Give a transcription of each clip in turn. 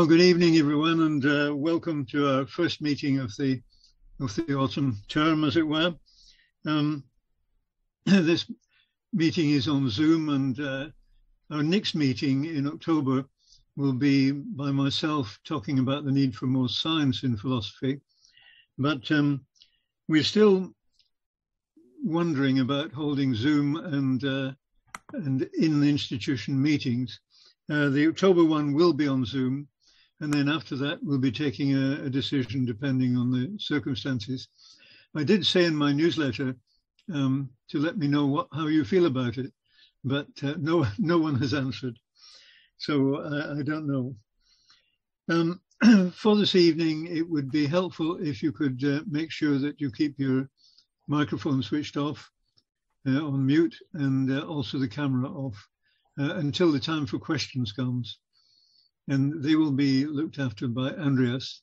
Well, good evening, everyone, and uh, welcome to our first meeting of the of the autumn term, as it were. Um, this meeting is on Zoom, and uh, our next meeting in October will be by myself talking about the need for more science in philosophy. But um, we're still wondering about holding Zoom and uh, and in institution meetings. Uh, the October one will be on Zoom, and then after that, we'll be taking a, a decision depending on the circumstances. I did say in my newsletter um, to let me know what, how you feel about it, but uh, no, no one has answered. So uh, I don't know. Um, for this evening, it would be helpful if you could uh, make sure that you keep your microphone switched off uh, on mute and uh, also the camera off until the time for questions comes and they will be looked after by Andreas.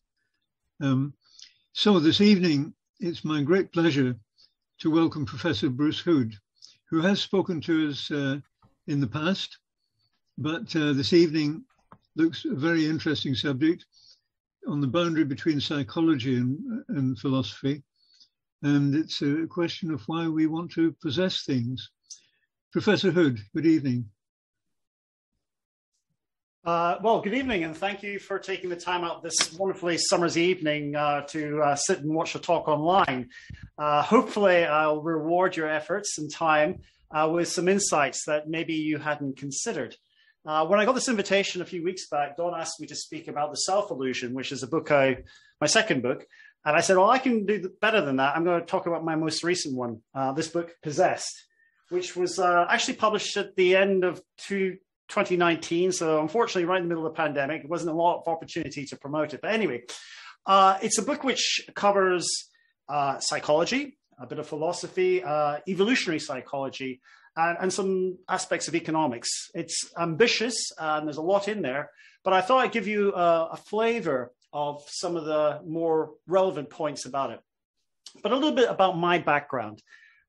Um, so this evening, it's my great pleasure to welcome Professor Bruce Hood, who has spoken to us uh, in the past, but uh, this evening looks a very interesting subject on the boundary between psychology and, and philosophy. And it's a question of why we want to possess things. Professor Hood, good evening. Uh, well, good evening, and thank you for taking the time out this wonderfully summer's evening uh, to uh, sit and watch the talk online. Uh, hopefully, I'll reward your efforts and time uh, with some insights that maybe you hadn't considered. Uh, when I got this invitation a few weeks back, Don asked me to speak about the Self Illusion, which is a book I, my second book, and I said, "Well, I can do better than that. I'm going to talk about my most recent one, this book, Possessed." Which was actually published at the end of two, 2019. So unfortunately, right in the middle of the pandemic, it wasn't a lot of opportunity to promote it. But anyway, uh, it's a book which covers uh, psychology, a bit of philosophy, uh, evolutionary psychology, and, and, some aspects of economics. It's ambitious, and there's a lot in there. But I thought I'd give you a, a flavor of some of the more relevant points about it. But a little bit about my background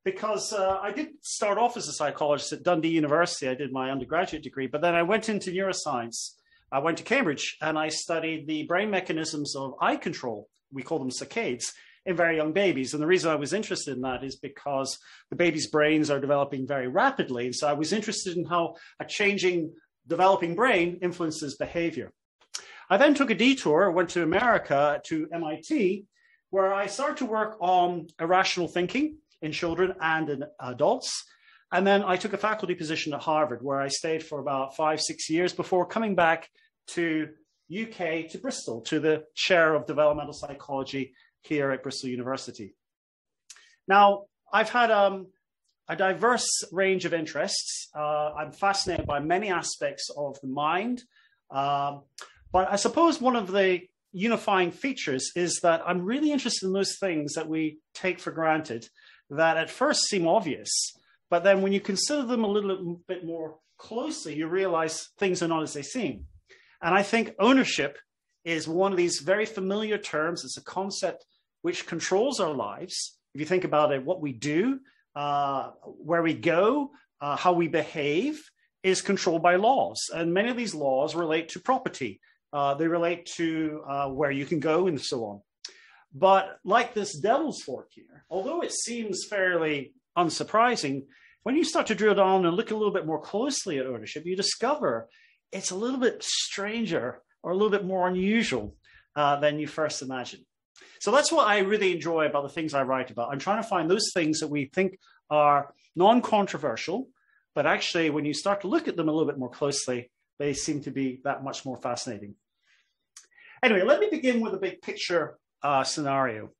because uh, I did start off as a psychologist at Dundee University. I did my undergraduate degree, but then I went into neuroscience. I went to Cambridge and I studied the brain mechanisms of eye control. We call them saccades in very young babies. And the reason I was interested in that is because the baby's brains are developing very rapidly. And so I was interested in how a changing, developing brain influences behavior. I then took a detour, went to America to MIT, where I started to work on irrational thinking in children and in adults. And then I took a faculty position at Harvard, where I stayed for about five, six years before coming back to UK, to Bristol, to the chair of developmental psychology here at Bristol University. Now, I've had um, a diverse range of interests. Uh, I'm fascinated by many aspects of the mind. Um, but I suppose one of the unifying features is that I'm really interested in those things that we take for granted that at first seem obvious, but then when you consider them a little bit more closely, you realize things are not as they seem. And I think ownership is one of these very familiar terms. It's a concept which controls our lives. If you think about it, what we do, uh, where we go, uh, how we behave is controlled by laws. And many of these laws relate to property. Uh, they relate to uh, where you can go and so on. But like this devil's fork here, although it seems fairly unsurprising, when you start to drill down and look a little bit more closely at ownership, you discover it's a little bit stranger or a little bit more unusual uh, than you first imagined. So that's what I really enjoy about the things I write about. I'm trying to find those things that we think are non controversial, but actually, when you start to look at them a little bit more closely, they seem to be that much more fascinating. Anyway, let me begin with a big picture uh, scenario.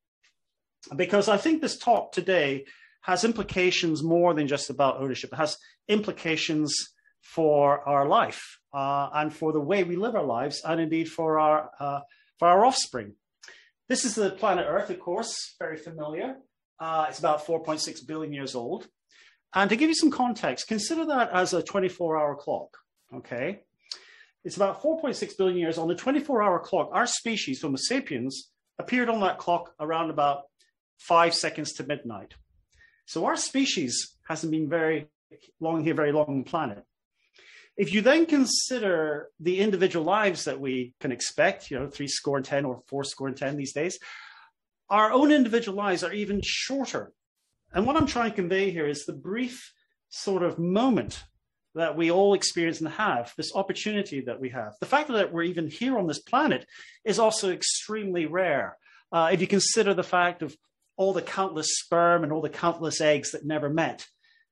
Because I think this talk today has implications more than just about ownership. It has implications for our life uh, and for the way we live our lives, and indeed for our uh, for our offspring. This is the planet Earth, of course, very familiar. Uh, it's about 4.6 billion years old. And to give you some context, consider that as a 24-hour clock. Okay, it's about 4.6 billion years on the 24-hour clock. Our species, Homo sapiens, appeared on that clock around about five seconds to midnight. So our species hasn't been very long here, very long planet. If you then consider the individual lives that we can expect, you know, three score and 10 or four score and 10 these days, our own individual lives are even shorter. And what I'm trying to convey here is the brief sort of moment that we all experience and have, this opportunity that we have. The fact that we're even here on this planet is also extremely rare. Uh, if you consider the fact of all the countless sperm and all the countless eggs that never met.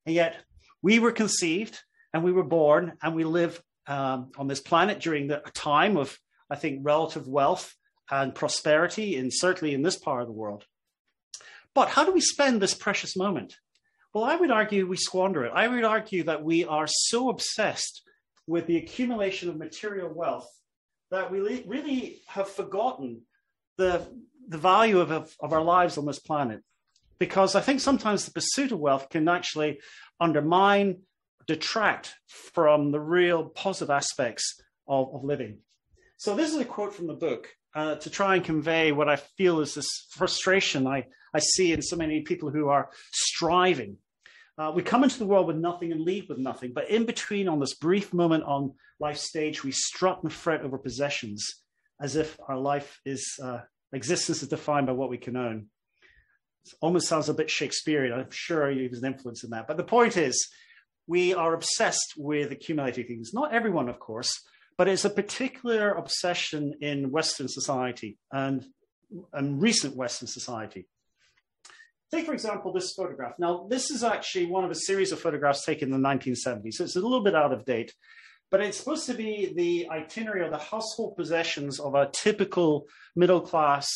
And yet we were conceived and we were born and we live um, on this planet during the, a time of, I think, relative wealth and prosperity, and certainly in this part of the world. But how do we spend this precious moment? Well, I would argue we squander it. I would argue that we are so obsessed with the accumulation of material wealth that we really have forgotten the, the value of, of, of our lives on this planet. Because I think sometimes the pursuit of wealth can actually undermine, detract from the real positive aspects of, of living. So, this is a quote from the book uh, to try and convey what I feel is this frustration I, I see in so many people who are striving. Uh, we come into the world with nothing and leave with nothing, but in between, on this brief moment on life stage, we strut and fret over possessions as if our life is uh, existence is defined by what we can own. It almost sounds a bit Shakespearean. I'm sure he was an influence in that. But the point is, we are obsessed with accumulating things. Not everyone, of course, but it's a particular obsession in Western society and, and recent Western society. Take, for example, this photograph. Now, this is actually one of a series of photographs taken in the 1970s, so it's a little bit out of date, but it's supposed to be the itinerary or the household possessions of a typical middle class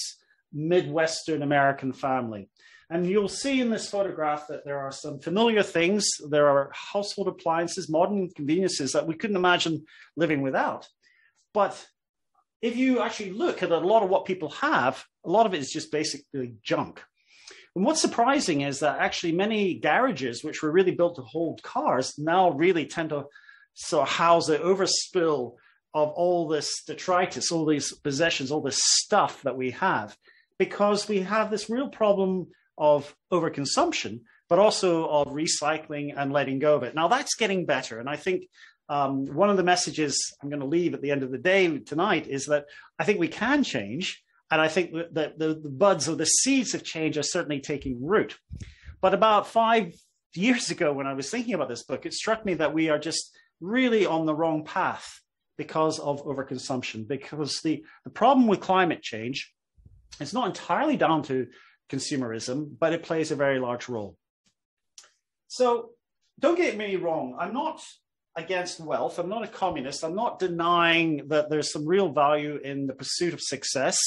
Midwestern American family. And you'll see in this photograph that there are some familiar things. There are household appliances, modern conveniences that we couldn't imagine living without. But if you actually look at a lot of what people have, a lot of it is just basically junk. And what's surprising is that actually many garages, which were really built to hold cars, now really tend to sort of house the overspill of all this detritus, all these possessions, all this stuff that we have, because we have this real problem of overconsumption, but also of recycling and letting go of it. Now that's getting better. And I think um, one of the messages I'm going to leave at the end of the day tonight is that I think we can change. And I think that the, the buds or the seeds of change are certainly taking root. But about five years ago, when I was thinking about this book, it struck me that we are just really on the wrong path because of overconsumption. Because the, the problem with climate change is not entirely down to consumerism, but it plays a very large role. So don't get me wrong, I'm not against wealth. I'm not a communist. I'm not denying that there's some real value in the pursuit of success.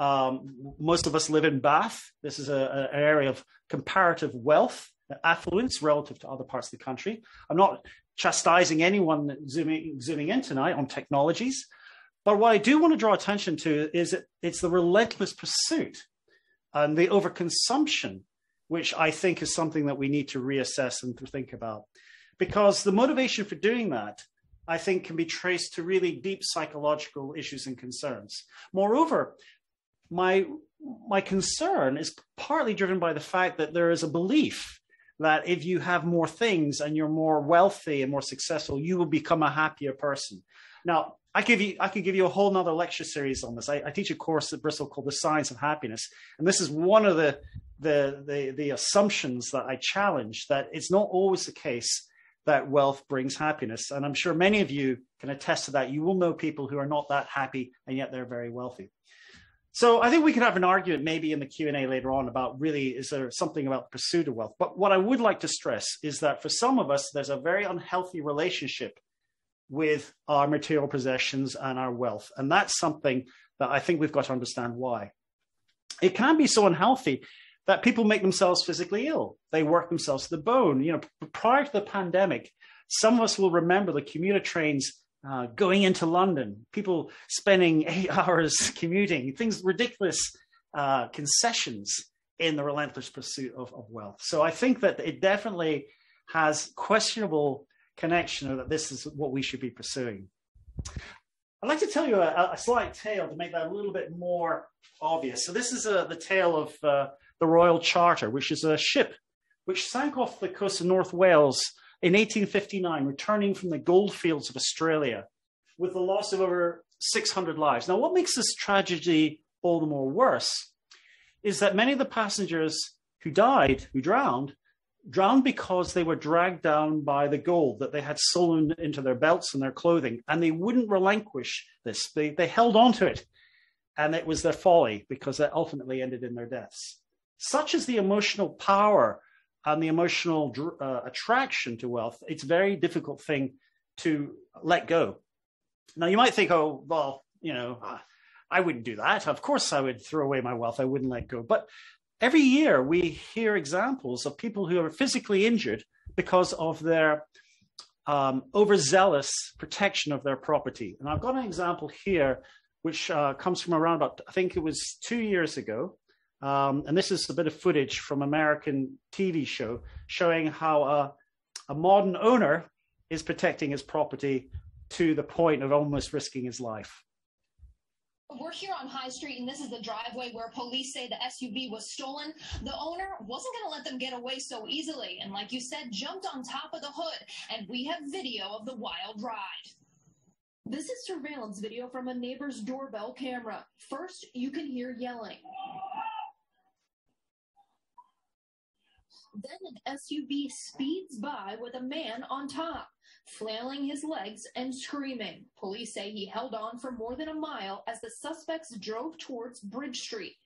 Um, most of us live in Bath. This is an area of comparative wealth, affluence relative to other parts of the country. I'm not chastising anyone zooming, zooming in tonight on technologies. But what I do want to draw attention to is it, it's the relentless pursuit and the overconsumption, which I think is something that we need to reassess and to think about. Because the motivation for doing that, I think, can be traced to really deep psychological issues and concerns. Moreover, my, my concern is partly driven by the fact that there is a belief that if you have more things and you're more wealthy and more successful, you will become a happier person. Now, I give you I could give you a whole nother lecture series on this. I, I, teach a course at Bristol called The Science of Happiness, and this is one of the, the the the assumptions that I challenge that it's not always the case that wealth brings happiness. And I'm sure many of you can attest to that. You will know people who are not that happy and yet they're very wealthy. So I think we could have an argument maybe in the Q&A later on about really is there something about the pursuit of wealth. But what I would like to stress is that for some of us, there's a very unhealthy relationship with our material possessions and our wealth. And that's something that I think we've got to understand why. It can be so unhealthy that people make themselves physically ill. They work themselves to the bone. You know, prior to the pandemic, some of us will remember the commuter trains uh, going into London, people spending eight hours commuting, things ridiculous uh, concessions in the relentless pursuit of, of wealth. So I think that it definitely has questionable connection or that this is what we should be pursuing. I'd like to tell you a, a slight tale to make that a little bit more obvious. So this is a, uh, the tale of uh, the Royal Charter, which is a ship which sank off the coast of North Wales in 1859, returning from the goldfields of Australia with the loss of over 600 lives. Now, what makes this tragedy all the more worse is that many of the passengers who died, who drowned, drowned because they were dragged down by the gold that they had sewn into their belts and their clothing, and they wouldn't relinquish this. They, they held on to it, and it was their folly because that ultimately ended in their deaths. Such is the emotional power and the emotional uh, attraction to wealth. It's a very difficult thing to let go. Now, you might think, oh, well, you know, I wouldn't do that. Of course, I would throw away my wealth. I wouldn't let go. But every year we hear examples of people who are physically injured because of their um, overzealous protection of their property. And I've got an example here, which uh, comes from around about, I think it was two years ago. Um, and this is a bit of footage from American TV show showing how a, a modern owner is protecting his property to the point of almost risking his life. We're here on High Street, and this is the driveway where police say the SUV was stolen. The owner wasn't going to let them get away so easily, and like you said, jumped on top of the hood. And we have video of the wild ride. This is surveillance video from a neighbor's doorbell camera. First, you can hear yelling. Then an SUV speeds by with a man on top flailing his legs and screaming. Police say he held on for more than a mile as the suspects drove towards Bridge Street.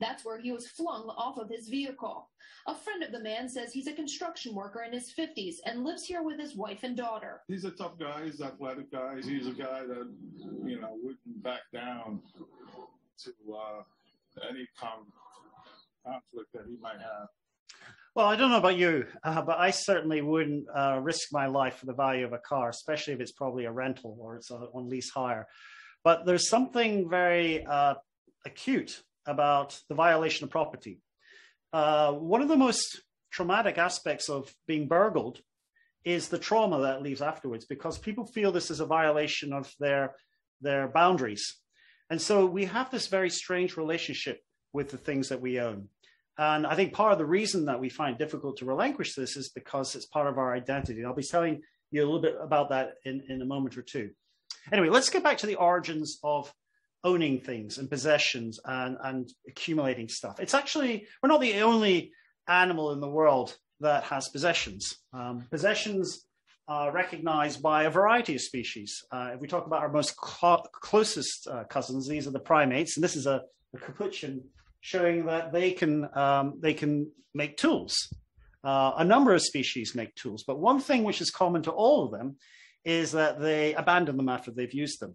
That's where he was flung off of his vehicle. A friend of the man says he's a construction worker in his 50s and lives here with his wife and daughter. He's a tough guy. He's athletic guy. He's a guy that, you know, wouldn't back down to uh, any com- conflict that he might have. Well, I don't know about you, uh, but I certainly wouldn't uh, risk my life for the value of a car, especially if it's probably a rental or it's on lease hire. But there's something very uh, acute about the violation of property. Uh, one of the most traumatic aspects of being burgled is the trauma that leaves afterwards, because people feel this is a violation of their their boundaries, and so we have this very strange relationship with the things that we own. And I think part of the reason that we find difficult to relinquish this is because it's part of our identity. I'll be telling you a little bit about that in, in a moment or two. Anyway, let's get back to the origins of owning things and possessions and, and accumulating stuff. It's actually, we're not the only animal in the world that has possessions. Um, possessions are recognized by a variety of species. Uh, if we talk about our most cl- closest uh, cousins, these are the primates, and this is a, a capuchin showing that they can um, they can make tools. Uh, a number of species make tools, but one thing which is common to all of them is that they abandon them after they've used them.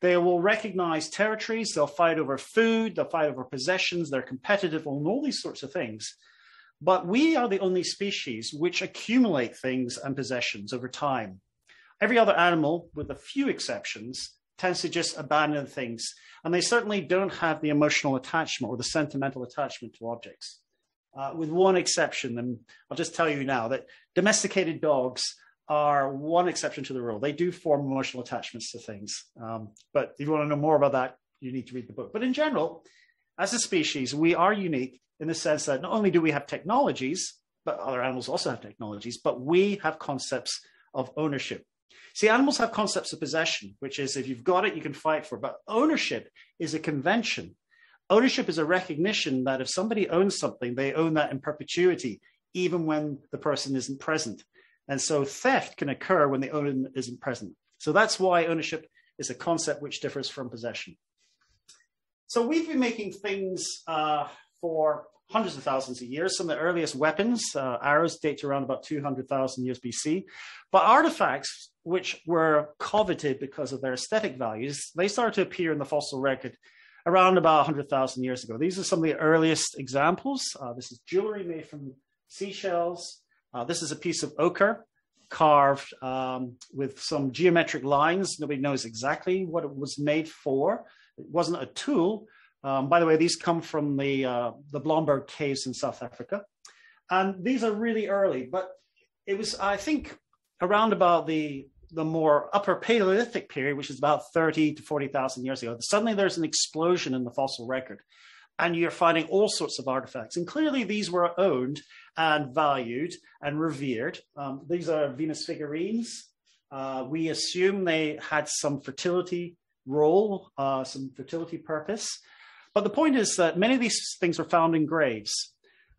They will recognize territories, they'll fight over food, they'll fight over possessions, they're competitive on all these sorts of things. But we are the only species which accumulate things and possessions over time. Every other animal, with a few exceptions, tends to just abandon things. And they certainly don't have the emotional attachment or the sentimental attachment to objects. Uh, with one exception, and I'll just tell you now that domesticated dogs are one exception to the rule. They do form emotional attachments to things. Um, but if you want to know more about that, you need to read the book. But in general, as a species, we are unique in the sense that not only do we have technologies, but other animals also have technologies, but we have concepts of ownership. See, animals have concepts of possession, which is if you've got it, you can fight for it. But ownership is a convention. Ownership is a recognition that if somebody owns something, they own that in perpetuity, even when the person isn't present. And so theft can occur when the owner isn't present. So that's why ownership is a concept which differs from possession. So we've been making things uh, for hundreds of thousands of years. Some of the earliest weapons, uh, arrows, date to around about 200,000 years BC. But artifacts, which were coveted because of their aesthetic values, they started to appear in the fossil record around about 100,000 years ago. These are some of the earliest examples. Uh, this is jewelry made from seashells. Uh, this is a piece of ochre carved um, with some geometric lines. Nobody knows exactly what it was made for. It wasn't a tool, um, by the way, these come from the uh, the Blombos caves in South Africa, and these are really early. But it was, I think, around about the the more upper Paleolithic period, which is about thirty to forty thousand years ago. Suddenly, there's an explosion in the fossil record. and you're finding all sorts of artifacts. And clearly, these were owned and valued and revered. Um, these are Venus figurines. Uh, we assume they had some fertility role, uh, some fertility purpose. But the point is that many of these things were found in graves,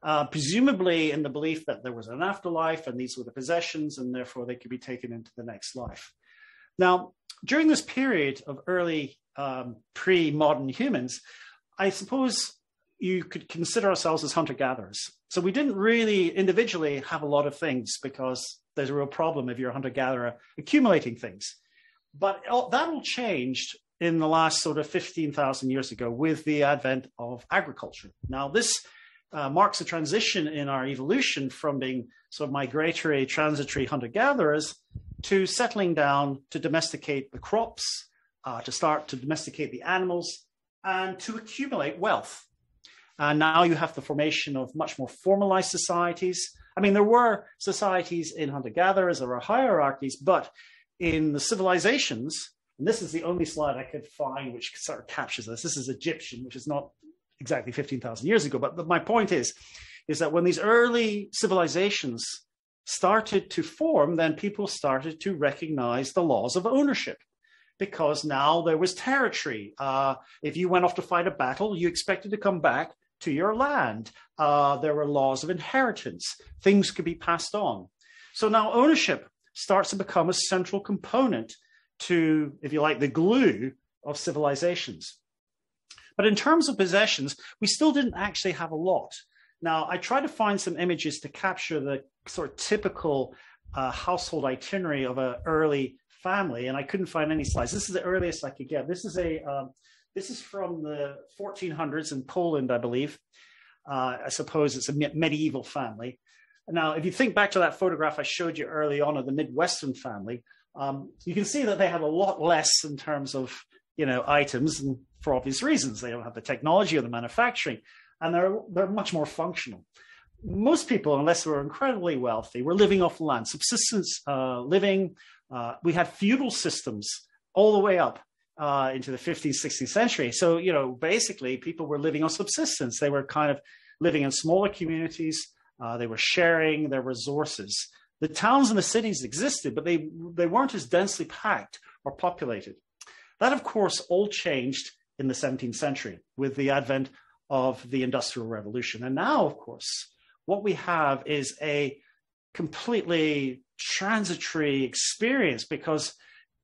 uh, presumably in the belief that there was an afterlife and these were the possessions, and therefore they could be taken into the next life. Now, during this period of early um, pre modern humans, I suppose you could consider ourselves as hunter gatherers. So we didn't really individually have a lot of things because there's a real problem if you're a hunter gatherer accumulating things. But that all changed in the last sort of 15,000 years ago with the advent of agriculture. Now, this uh, marks a transition in our evolution from being sort of migratory, transitory hunter gatherers to settling down to domesticate the crops, uh, to start to domesticate the animals, and to accumulate wealth. And now you have the formation of much more formalized societies. I mean, there were societies in hunter gatherers, there were hierarchies, but in the civilizations, and this is the only slide I could find which sort of captures this. This is Egyptian, which is not exactly 15,000 years ago. But my point is, is that when these early civilizations started to form, then people started to recognize the laws of ownership because now there was territory. Uh, if you went off to fight a battle, you expected to come back to your land. Uh, there were laws of inheritance. Things could be passed on. So now ownership starts to become a central component to, if you like, the glue of civilizations. But in terms of possessions, we still didn't actually have a lot. Now, I tried to find some images to capture the sort of typical uh, household itinerary of an early family, and I couldn't find any slides. This is the earliest I could get. This is a um, this is from the 1400s in Poland, I believe. Uh, I suppose it's a medieval family. Now, if you think back to that photograph I showed you early on of the Midwestern family, um, you can see that they have a lot less in terms of you know items, and for obvious reasons, they don't have the technology or the manufacturing, and they're they're much more functional. Most people, unless they were incredibly wealthy, were living off land, subsistence uh, living. Uh, we had feudal systems all the way up uh, into the 15th, 16th century. So, you know, basically people were living on subsistence. They were kind of living in smaller communities. Uh, they were sharing their resources. The towns and the cities existed, but they, they weren't as densely packed or populated. That, of course, all changed in the 17th century with the advent of the Industrial Revolution. And now, of course, what we have is a completely transitory experience because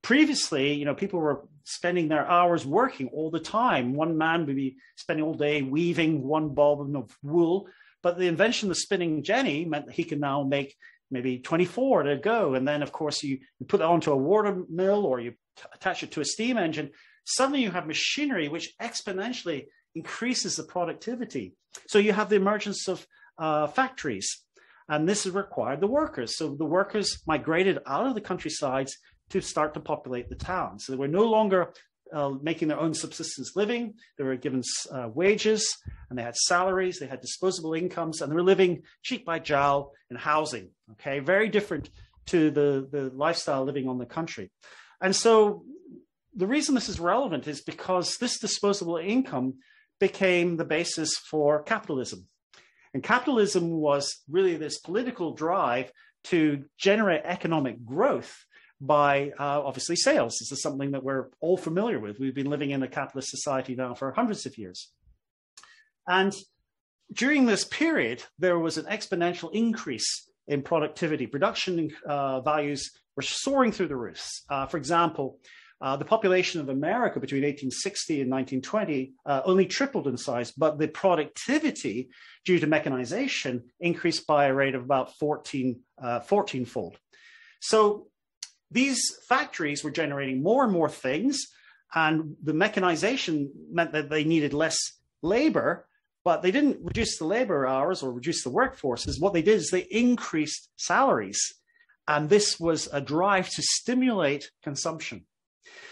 previously, you know, people were spending their hours working all the time. One man would be spending all day weaving one bobbin of wool. But the invention of the spinning jenny meant that he could now make maybe 24 to go. And then, of course, you, you put that onto a water mill or you t- attach it to a steam engine. Suddenly, you have machinery which exponentially increases the productivity. So you have the emergence of uh, factories. And this has required the workers. So the workers migrated out of the countrysides to start to populate the town. So they were no longer uh, making their own subsistence living. They were given uh, wages and they had salaries, they had disposable incomes, and they were living cheek by jowl in housing. Okay, very different to the, the lifestyle living on the country. And so the reason this is relevant is because this disposable income became the basis for capitalism. And capitalism was really this political drive to generate economic growth by uh, obviously sales. This is something that we're all familiar with. We've been living in a capitalist society now for hundreds of years. And during this period, there was an exponential increase in productivity. Production uh, values were soaring through the roofs. Uh, for example, uh, the population of America between 1860 and 1920 uh, only tripled in size, but the productivity due to mechanization increased by a rate of about 14, 14 uh, fold. So these factories were generating more and more things, and the mechanization meant that they needed less labor, but they didn't reduce the labor hours or reduce the workforces. What they did is they increased salaries. And this was a drive to stimulate consumption.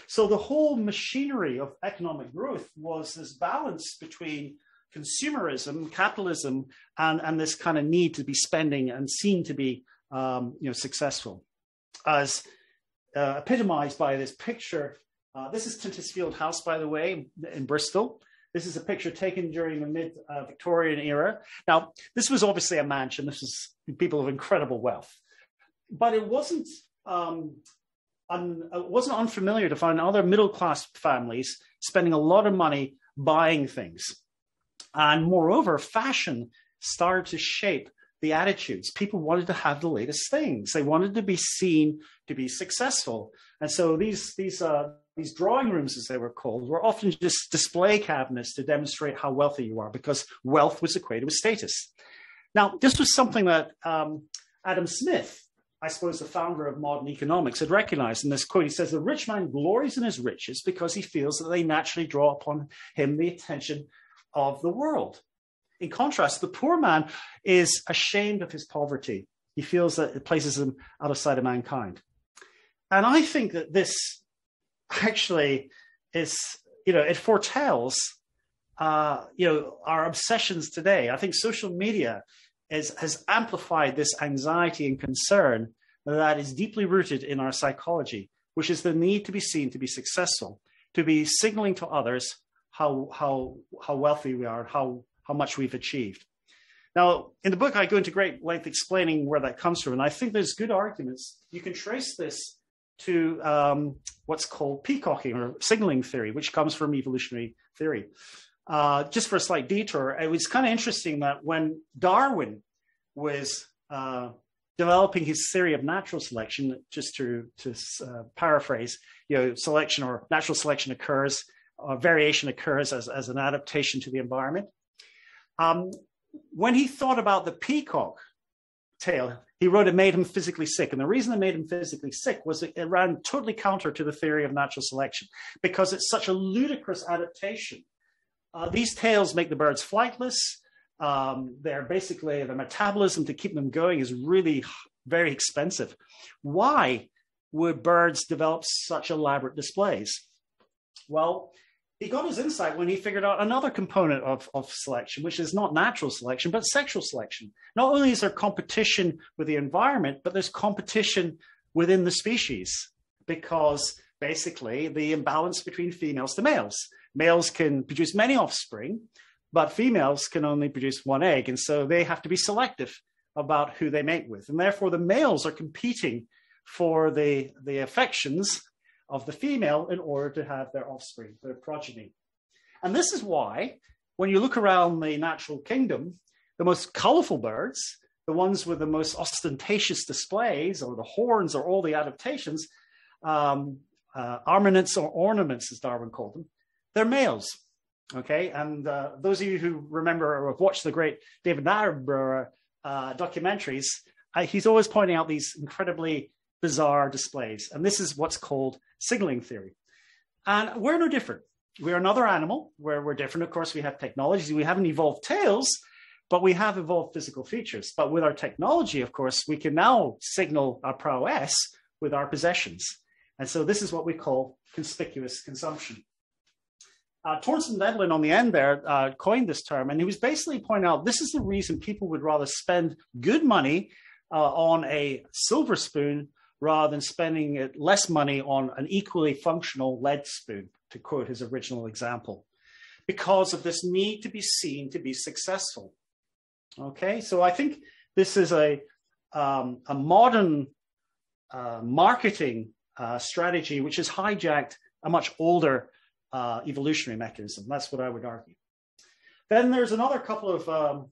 So the whole machinery of economic growth was this balance between consumerism, capitalism, and, and this kind of need to be spending and seen to be um, you know, successful. As uh, epitomized by this picture. Uh, this is Tyntesfield House, by the way, in Bristol. This is a picture taken during the mid uh, Victorian era. Now, this was obviously a mansion. This was people of incredible wealth, but it wasn't. Um, un, it wasn't unfamiliar to find other middle class families spending a lot of money buying things. And moreover, fashion started to shape the attitudes. People wanted to have the latest things. They wanted to be seen to be successful. And so these, these, uh, these drawing rooms, as they were called, were often just display cabinets to demonstrate how wealthy you are because wealth was equated with status. Now, this was something that um, Adam Smith, I suppose the founder of modern economics, had recognized in this quote. He says, The rich man glories in his riches because he feels that they naturally draw upon him the attention of the world. In contrast, the poor man is ashamed of his poverty. He feels that it places him out of sight of mankind. And I think that this actually is, you know, it foretells, uh, you know, our obsessions today. I think social media is, has amplified this anxiety and concern that is deeply rooted in our psychology, which is the need to be seen to be successful, to be signaling to others how, how, how wealthy we are, how how much we've achieved. Now, in the book, I go into great length explaining where that comes from, and I think there's good arguments. You can trace this to um, what's called peacocking or signaling theory, which comes from evolutionary theory. Uh, just for a slight detour, it was kind of interesting that when Darwin was uh, developing his theory of natural selection, just to, to uh, paraphrase, you know, selection or natural selection occurs, or variation occurs as, as an adaptation to the environment. Um, when he thought about the peacock tail, he wrote it made him physically sick. And the reason it made him physically sick was it ran totally counter to the theory of natural selection because it's such a ludicrous adaptation. Uh, these tails make the birds flightless. Um, they're basically the metabolism to keep them going is really very expensive. Why would birds develop such elaborate displays? Well, he got his insight when he figured out another component of, of selection, which is not natural selection, but sexual selection. Not only is there competition with the environment, but there's competition within the species because basically the imbalance between females to males. Males can produce many offspring, but females can only produce one egg. And so they have to be selective about who they mate with. And therefore, the males are competing for the, the affections of the female in order to have their offspring, their progeny. And this is why, when you look around the natural kingdom, the most colorful birds, the ones with the most ostentatious displays, or the horns, or all the adaptations, um, uh, armaments or ornaments, as Darwin called them, they're males. Okay, and uh, those of you who remember or have watched the great David Attenborough uh, documentaries, uh, he's always pointing out these incredibly bizarre displays. And this is what's called signaling theory. And we're no different. We're another animal where we're different. Of course, we have technology. We haven't evolved tails, but we have evolved physical features. But with our technology, of course, we can now signal our prowess with our possessions. And so this is what we call conspicuous consumption. Uh, Thorstein Veblen on the end there uh, coined this term, and he was basically pointing out this is the reason people would rather spend good money uh, on a silver spoon rather than spending less money on an equally functional lead spoon, to quote his original example, because of this need to be seen to be successful. Okay, so I think this is a, um, a modern uh, marketing uh, strategy which has hijacked a much older uh, evolutionary mechanism. That's what I would argue. Then there's another couple of um,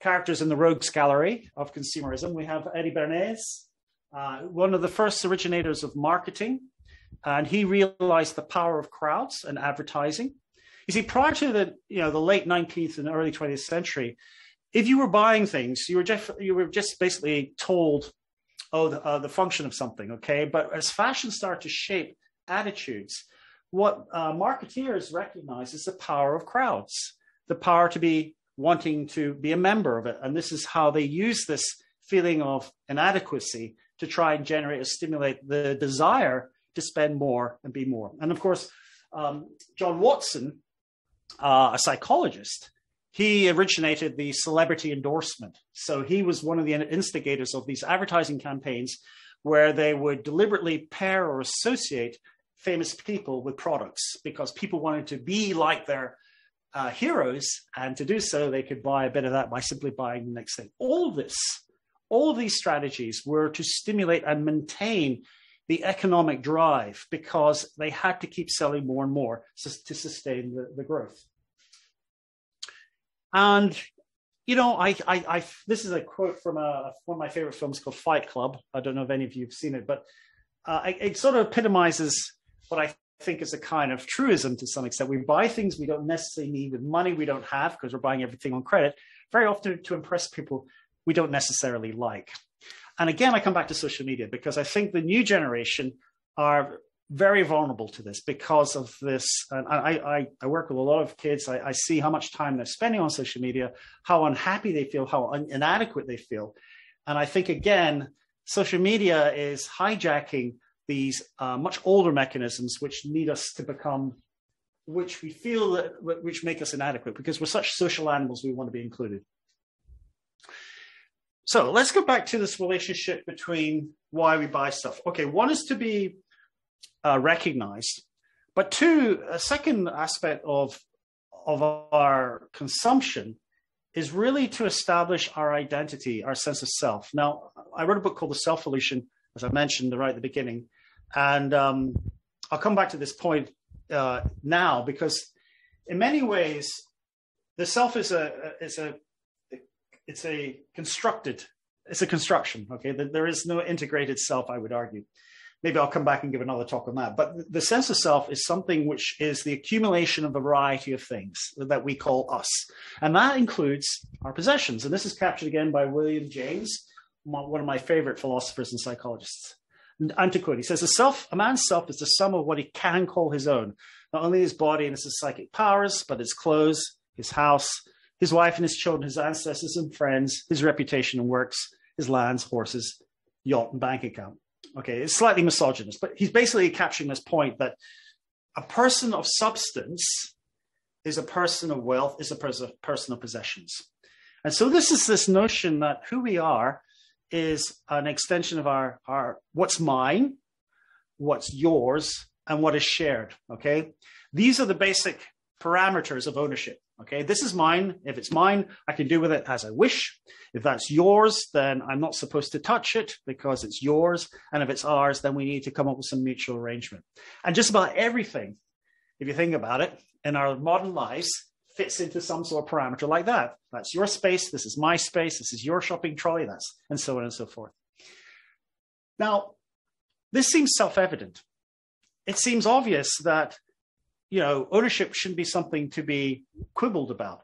characters in the rogues gallery of consumerism. We have Eddie Bernays, uh, one of the first originators of marketing, and he realized the power of crowds and advertising. You see, prior to the you know the late 19th and early 20th century, if you were buying things, you were just you were just basically told, oh, the, uh, the function of something, okay. But as fashion started to shape attitudes, what uh, marketeers recognize is the power of crowds, the power to be wanting to be a member of it, and this is how they use this feeling of inadequacy to try and generate or stimulate the desire to spend more and be more. And of course, um, John Watson, uh, a psychologist, he originated the celebrity endorsement. So he was one of the instigators of these advertising campaigns where they would deliberately pair or associate famous people with products because people wanted to be like their uh, heroes, and to do so, they could buy a bit of that by simply buying the next thing. All this, all of these strategies were to stimulate and maintain the economic drive because they had to keep selling more and more to sustain the, the growth. And you know, I, I, I, this is a quote from a, one of my favorite films called Fight Club. I don't know if any of you have seen it, but uh, it, it, sort of epitomizes what I think is a kind of truism to some extent. We buy things we don't necessarily need with money we don't have because we're buying everything on credit, very often to impress people we don't necessarily like. And again, I come back to social media because I think the new generation are very vulnerable to this because of this. And I, I, I work with a lot of kids. I, I, see how much time they're spending on social media, how unhappy they feel, how un- inadequate they feel. And I think, again, social media is hijacking these uh, much older mechanisms which need us to become, which we feel that, which make us inadequate because we're such social animals, we want to be included. So let's go back to this relationship between why we buy stuff. Okay, one is to be uh, recognized. But two, a second aspect of of our consumption is really to establish our identity, our sense of self. Now, I wrote a book called The Self Illusion, as I mentioned right at the beginning, and um, I'll come back to this point uh, now because, in many ways, the self is a is a it's a constructed it's a construction. Okay, there is no integrated self. I would argue maybe I'll come back and give another talk on that. But the sense of self is something which is the accumulation of a variety of things that we call us. And that includes our possessions. And this is captured again by William James, one of my favorite philosophers and psychologists. Quote, he says, a, self, a man's self is the sum of what he can call his own, not only his body and his psychic powers, but his clothes, his house, his wife and his children, his ancestors and friends, his reputation and works, his lands, horses, yacht, and bank account. Okay, it's slightly misogynist, but he's basically capturing this point that a person of substance is a person of wealth, is a person of possessions. And so this is this notion that who we are is an extension of our, our what's mine, what's yours, and what is shared. Okay. These are the basic parameters of ownership. Okay, this is mine. If it's mine, I can do with it as I wish. If that's yours, then I'm not supposed to touch it because it's yours. And if it's ours, then we need to come up with some mutual arrangement. And just about everything, if you think about it, in our modern lives fits into some sort of parameter like that. That's your space. This is my space. This is your shopping trolley. That's and so on and so forth. Now, this seems self evident. It seems obvious that you know, ownership shouldn't be something to be quibbled about.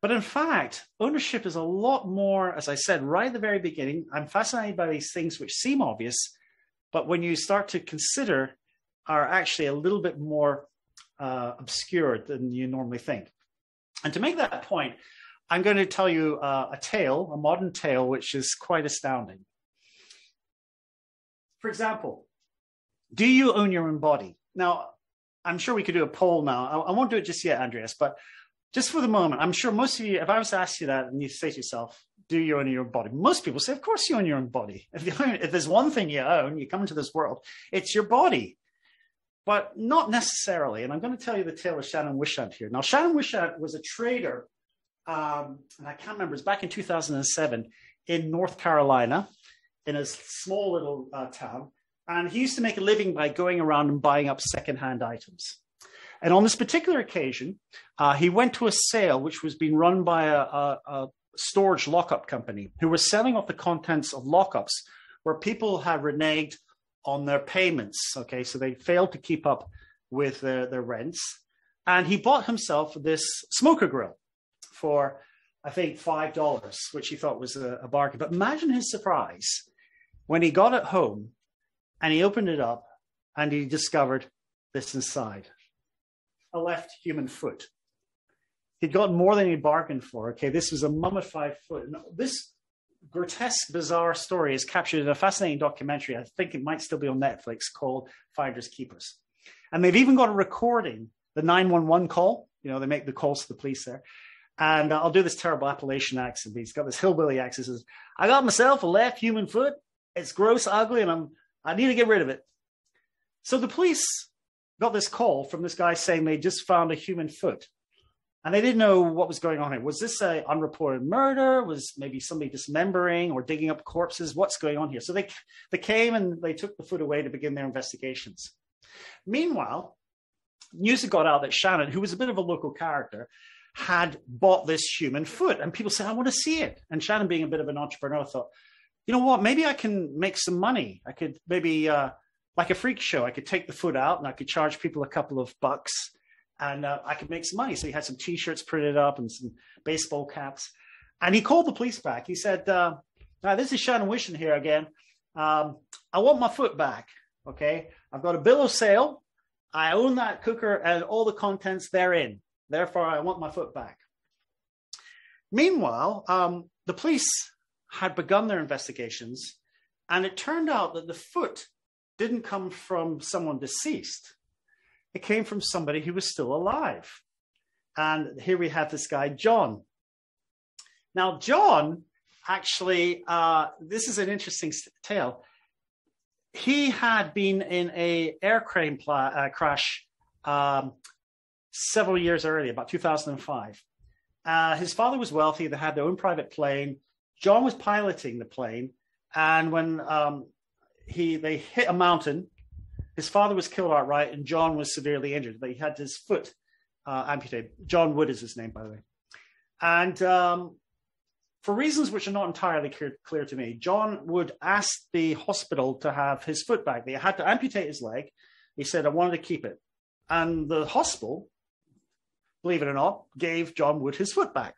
But in fact, ownership is a lot more, as I said right at the very beginning, I'm fascinated by these things which seem obvious, but when you start to consider, are actually a little bit more uh, obscure than you normally think. And to make that point, I'm going to tell you uh, a tale, a modern tale, which is quite astounding. For example, do you own your own body? Now, I'm sure we could do a poll now. I, I, won't do it just yet, Andreas, but just for the moment, I'm sure most of you, if I was to ask you that and you say to yourself, do you own your own body? Most people say, of course you own your own body. If, own, if there's one thing you own, you come into this world, it's your body. But not necessarily. And I'm going to tell you the tale of Shannon Whisnant here. Now, Shannon Whisnant was a trader, um, and I can't remember, it's back in 2007 in North Carolina in a small little uh, town. And he used to make a living by going around and buying up secondhand items. And on this particular occasion, uh, he went to a sale which was being run by a, a, a storage lockup company who were selling off the contents of lockups where people had reneged on their payments. Okay, so they failed to keep up with their, their rents. And he bought himself this smoker grill for, I think, $5, which he thought was a, a bargain. But imagine his surprise when he got it home and he opened it up and he discovered this inside a left human foot. He'd gotten more than he bargained for. Okay, this was a mummified foot. Now, this grotesque, bizarre story is captured in a fascinating documentary. I think it might still be on Netflix called Finders Keepers. And they've even got a recording, the 911 call. You know, they make the calls to the police there. And uh, I'll do this terrible Appalachian accent. He's got this hillbilly accent. He says, I got myself a left human foot. It's gross, ugly, and I'm I need to get rid of it. So the police got this call from this guy saying they just found a human foot. And they didn't know what was going on here. Was this a unreported murder? Was maybe somebody dismembering or digging up corpses? What's going on here? So they they came and they took the foot away to begin their investigations. Meanwhile, news had got out that Shannon, who was a bit of a local character, had bought this human foot, and people said, "I want to see it." And Shannon, being a bit of an entrepreneur, thought, "You know what? Maybe I can make some money. I could maybe." Uh, like a freak show, I could take the foot out and I could charge people a couple of bucks and uh, I could make some money. So he had some T-shirts printed up and some baseball caps, and he called the police back. He said, uh, "This is Shannon Whisnant here again. Um, I want my foot back. Okay, I've got a bill of sale. I own that cooker and all the contents therein. Therefore, I want my foot back." Meanwhile, um, the police had begun their investigations, and it turned out that the foot didn't come from someone deceased it came from somebody who was still alive. And here we have this guy, John. Now, John actually, uh, this is an interesting tale. He had been in a airplane pl- uh, crash um, several years earlier, about 2005. Uh, his father was wealthy; they had their own private plane. John was piloting the plane, and when um, he they hit a mountain, his father was killed outright, and John was severely injured. But he had his foot uh, amputated. John Wood is his name, by the way. And um, for reasons which are not entirely clear, clear, to me, John Wood asked the hospital to have his foot back. They had to amputate his leg. He said, I wanted to keep it. And the hospital, believe it or not, gave John Wood his foot back.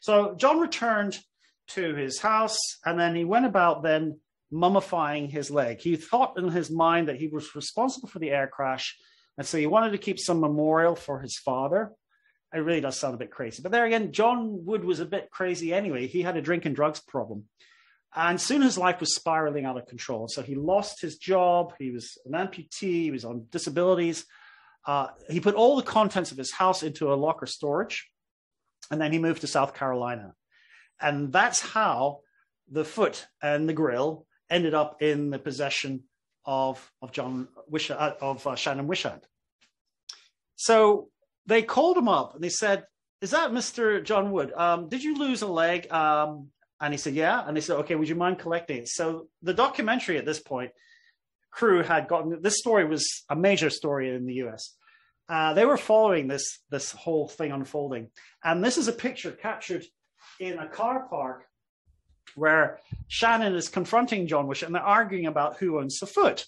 So John returned to his house, and then he went about then mummifying his leg. He thought in his mind that he was responsible for the air crash, and so he wanted to keep some memorial for his father. It really does sound a bit crazy. But there again, John Wood was a bit crazy anyway. He had a drink and drugs problem. And soon his life was spiraling out of control. So he lost his job. He was an amputee. He was on disabilities. Uh, he put all the contents of his house into a locker storage. And then he moved to South Carolina. And that's how the foot and the grill ended up in the possession of of John Whisnant, uh, of uh, Shannon Whisnant. So they called him up and they said, "Is that Mister John Wood? Um, did you lose a leg?" Um, and he said, "Yeah." And they said, "Okay, would you mind collecting it?" So the documentary at this point, crew had gotten this story was a major story in the U.S. Uh, they were following this this whole thing unfolding, and this is a picture captured in a car park where Shannon is confronting John Whisnant and they're arguing about who owns the foot.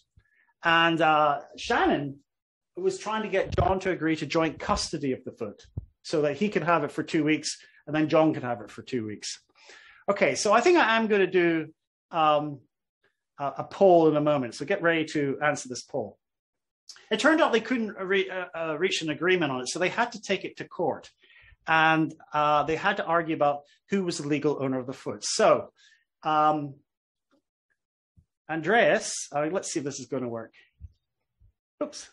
And uh, Shannon was trying to get John to agree to joint custody of the foot so that he could have it for two weeks and then John could have it for two weeks. Okay, so I think I am going to do um, a, a, poll in a moment. So get ready to answer this poll. It turned out they couldn't re- uh, uh, reach an agreement on it, so they had to take it to court and uh, they had to argue about who was the legal owner of the foot. So, um, Andreas, uh, let's see if this is going to work. Oops.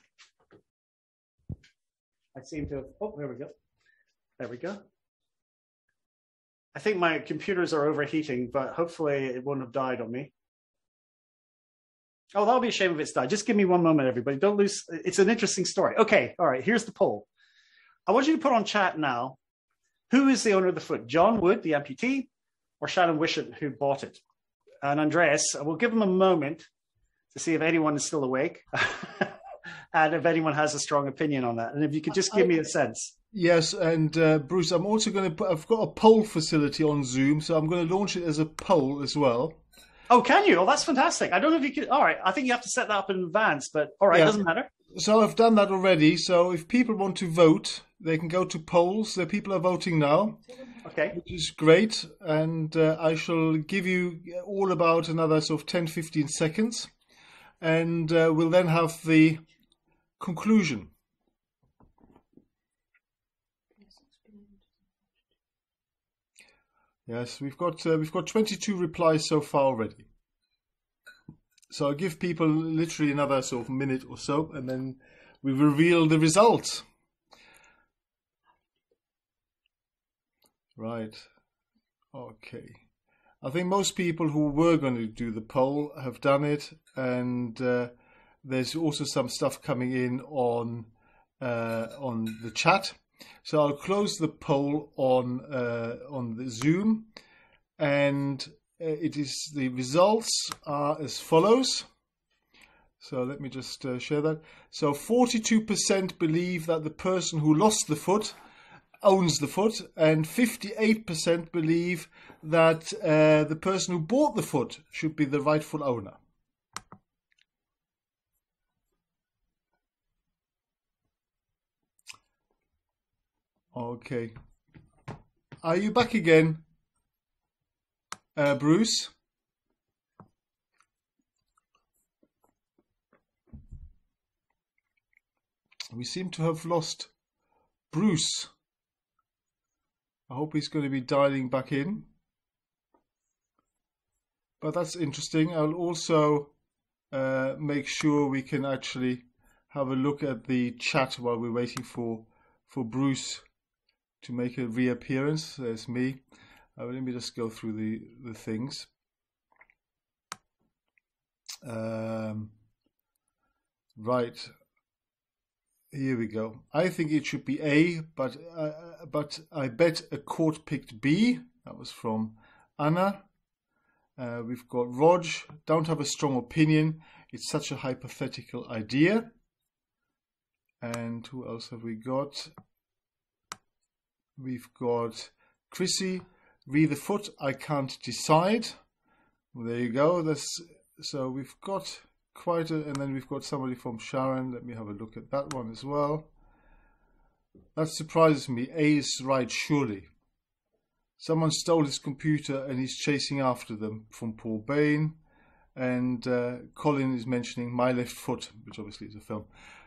I seem to have, oh, there we go. There we go. I think my computers are overheating, but hopefully it won't have died on me. Oh, that'll be a shame if it's died. Just give me one moment, everybody. Don't lose. It's an interesting story. Okay, all right. Here's the poll. I want you to put on chat now who is the owner of the foot, John Wood, the amputee, or Shannon Whisnant, who bought it? And Andreas, we'll give him a moment to see if anyone is still awake and if anyone has a strong opinion on that. And if you could just give me a sense. Yes, and uh, Bruce, I'm also going to put, I've got a poll facility on Zoom, so I'm going to launch it as a poll as well. Oh, can you? Oh, that's fantastic. I don't know if you could. All right. I think you have to set that up in advance, but all right, yeah. doesn't matter. So I've done that already. So if people want to vote, they can go to polls. The people are voting now. Okay. Which is great. And uh, I shall give you all about another sort of 10, 15 seconds. And uh, we'll then have the conclusion. Yes, we've got uh, we've got 22 replies so far already. So I'll give people literally another sort of minute or so, and then we reveal the results. Right. Okay. I think most people who were going to do the poll have done it, and uh, there's also some stuff coming in on uh, on the chat. So I'll close the poll on uh, on the Zoom, and uh, it is the results are as follows. So let me just uh, share that. So 42% believe that the person who lost the foot owns the foot, and 58% believe that uh, the person who bought the foot should be the rightful owner. Okay. Are you back again, uh, Bruce? We seem to have lost Bruce. I hope he's going to be dialing back in. But that's interesting. I'll also uh, make sure we can actually have a look at the chat while we're waiting for, for Bruce to make a reappearance. There's me. Uh, let me just go through the, the things. Um, right. Here we go. I think it should be A, but uh, but I bet a court picked B. That was from Anna. Uh, we've got Rog. Don't have a strong opinion. It's such a hypothetical idea. And who else have we got? We've got Chrissy. Read the foot. I can't decide. Well, there you go. That's so we've got quite a, and then we've got somebody from Sharon. Let me have a look at that one as well. That surprises me. A is right, surely. Someone stole his computer and he's chasing after them from Paul Bain. And uh, Colin is mentioning My Left Foot, which obviously is a film.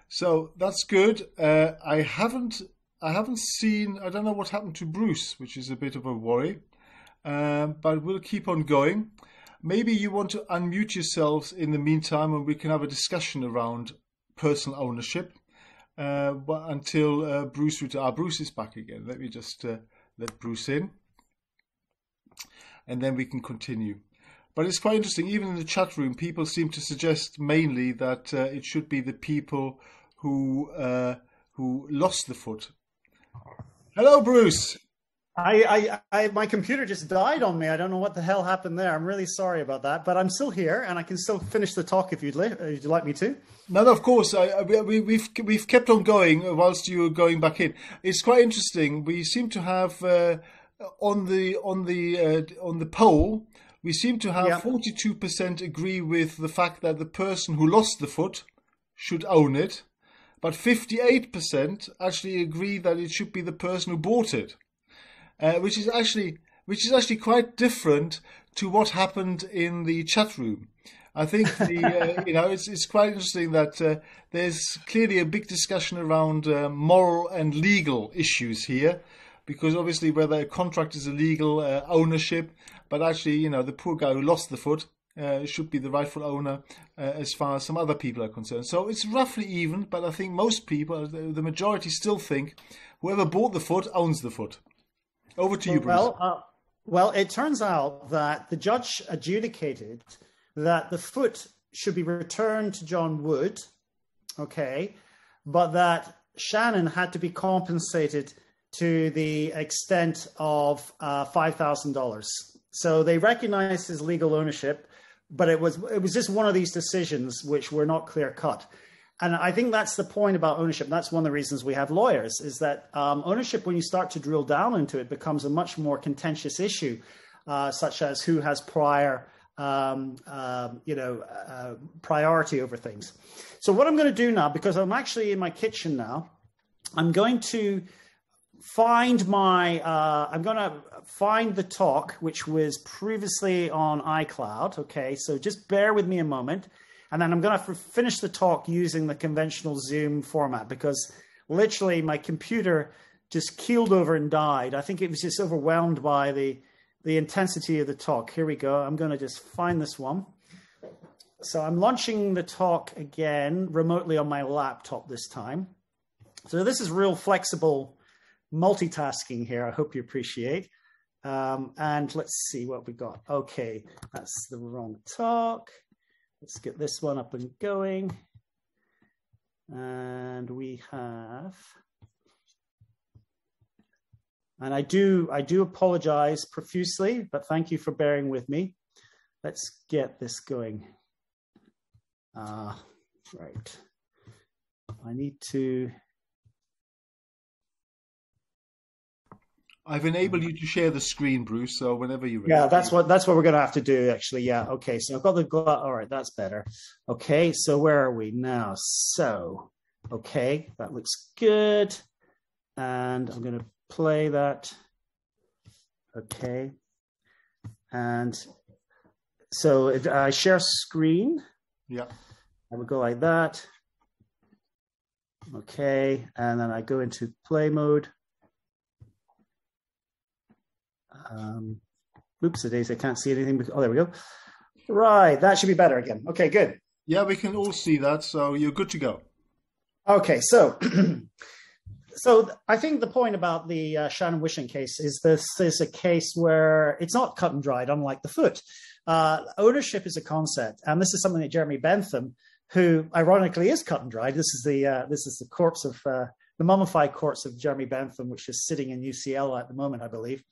So that's good. Uh, I haven't I haven't seen, I don't know what happened to Bruce, which is a bit of a worry, um, but we'll keep on going. Maybe you want to unmute yourselves in the meantime and we can have a discussion around personal ownership uh, until uh, Bruce. Ah, Bruce is back again. Let me just uh, let Bruce in and then we can continue. But it's quite interesting, even in the chat room, people seem to suggest mainly that uh, it should be the people who uh, who lost the foot Hello, Bruce. I, I, I, my computer just died on me. I don't know what the hell happened there. I'm really sorry about that, but I'm still here and I can still finish the talk if you'd, li- you'd like me to. No, no of course. I, we, we've we've kept on going whilst you were going back in. It's quite interesting. We seem to have uh, on the on the uh, on the poll. We seem to have forty-two percent agree with the fact that the person who lost the foot should own it but 58% actually agree that it should be the person who bought it, uh, which is actually which is actually quite different to what happened in the chat room. I think the uh, you know it's it's quite interesting that uh, there's clearly a big discussion around uh, moral and legal issues here, because obviously whether a contract is illegal, uh, ownership, but actually you know the poor guy who lost the foot uh, should be the rightful owner uh, as far as some other people are concerned. So it's roughly even, but I think most people, the majority, still think whoever bought the foot owns the foot. Over to you, Bruce. Well, uh, well, it turns out that the judge adjudicated that the foot should be returned to John Wood, okay, but that Shannon had to be compensated to the extent of uh, $5,000. So they recognized his legal ownership, but it was it was just one of these decisions which were not clear cut. And I think that's the point about ownership. That's one of the reasons we have lawyers is that um, ownership, when you start to drill down into it, becomes a much more contentious issue, uh, such as who has prior, um, uh, you know, uh, priority over things. So what I'm going to do now, because I'm actually in my kitchen now, I'm going to find my uh, i'm going to find the talk which was previously on icloud okay so just bear with me a moment and then i'm going to finish the talk using the conventional zoom format because literally my computer just keeled over and died i think it was just overwhelmed by the the intensity of the talk here we go i'm going to just find this one so i'm launching the talk again remotely on my laptop this time so this is real flexible multitasking here. I hope you appreciate. Um, and let's see what we got. Okay, that's the wrong talk. Let's get this one up and going. And we have, And I do, I do apologize profusely, but thank you for bearing with me. Let's get this going. Uh, right. I need to. I've enabled you to share the screen, Bruce. So whenever you're. Yeah, that's what that's what we're going to have to do. Actually, yeah. Okay, so I've got the all right. That's better. Okay, so where are we now? So, okay, that looks good, and I'm going to play that. Okay, and so if I share screen. Yeah. I would go like that. Okay, and then I go into play mode. Um, oops, days I can't see anything. Oh, there we go. Right, that should be better again. Okay, good. Yeah, we can all see that, so you're good to go. Okay, so so I think the point about the uh, Shannon Whisnant case is this is a case where it's not cut and dried, unlike the foot. Uh, ownership is a concept, and this is something that Jeremy Bentham, who ironically is cut and dried. This is the uh, this is the corpse of uh, the mummified corpse of Jeremy Bentham, which is sitting in UCL at the moment, I believe.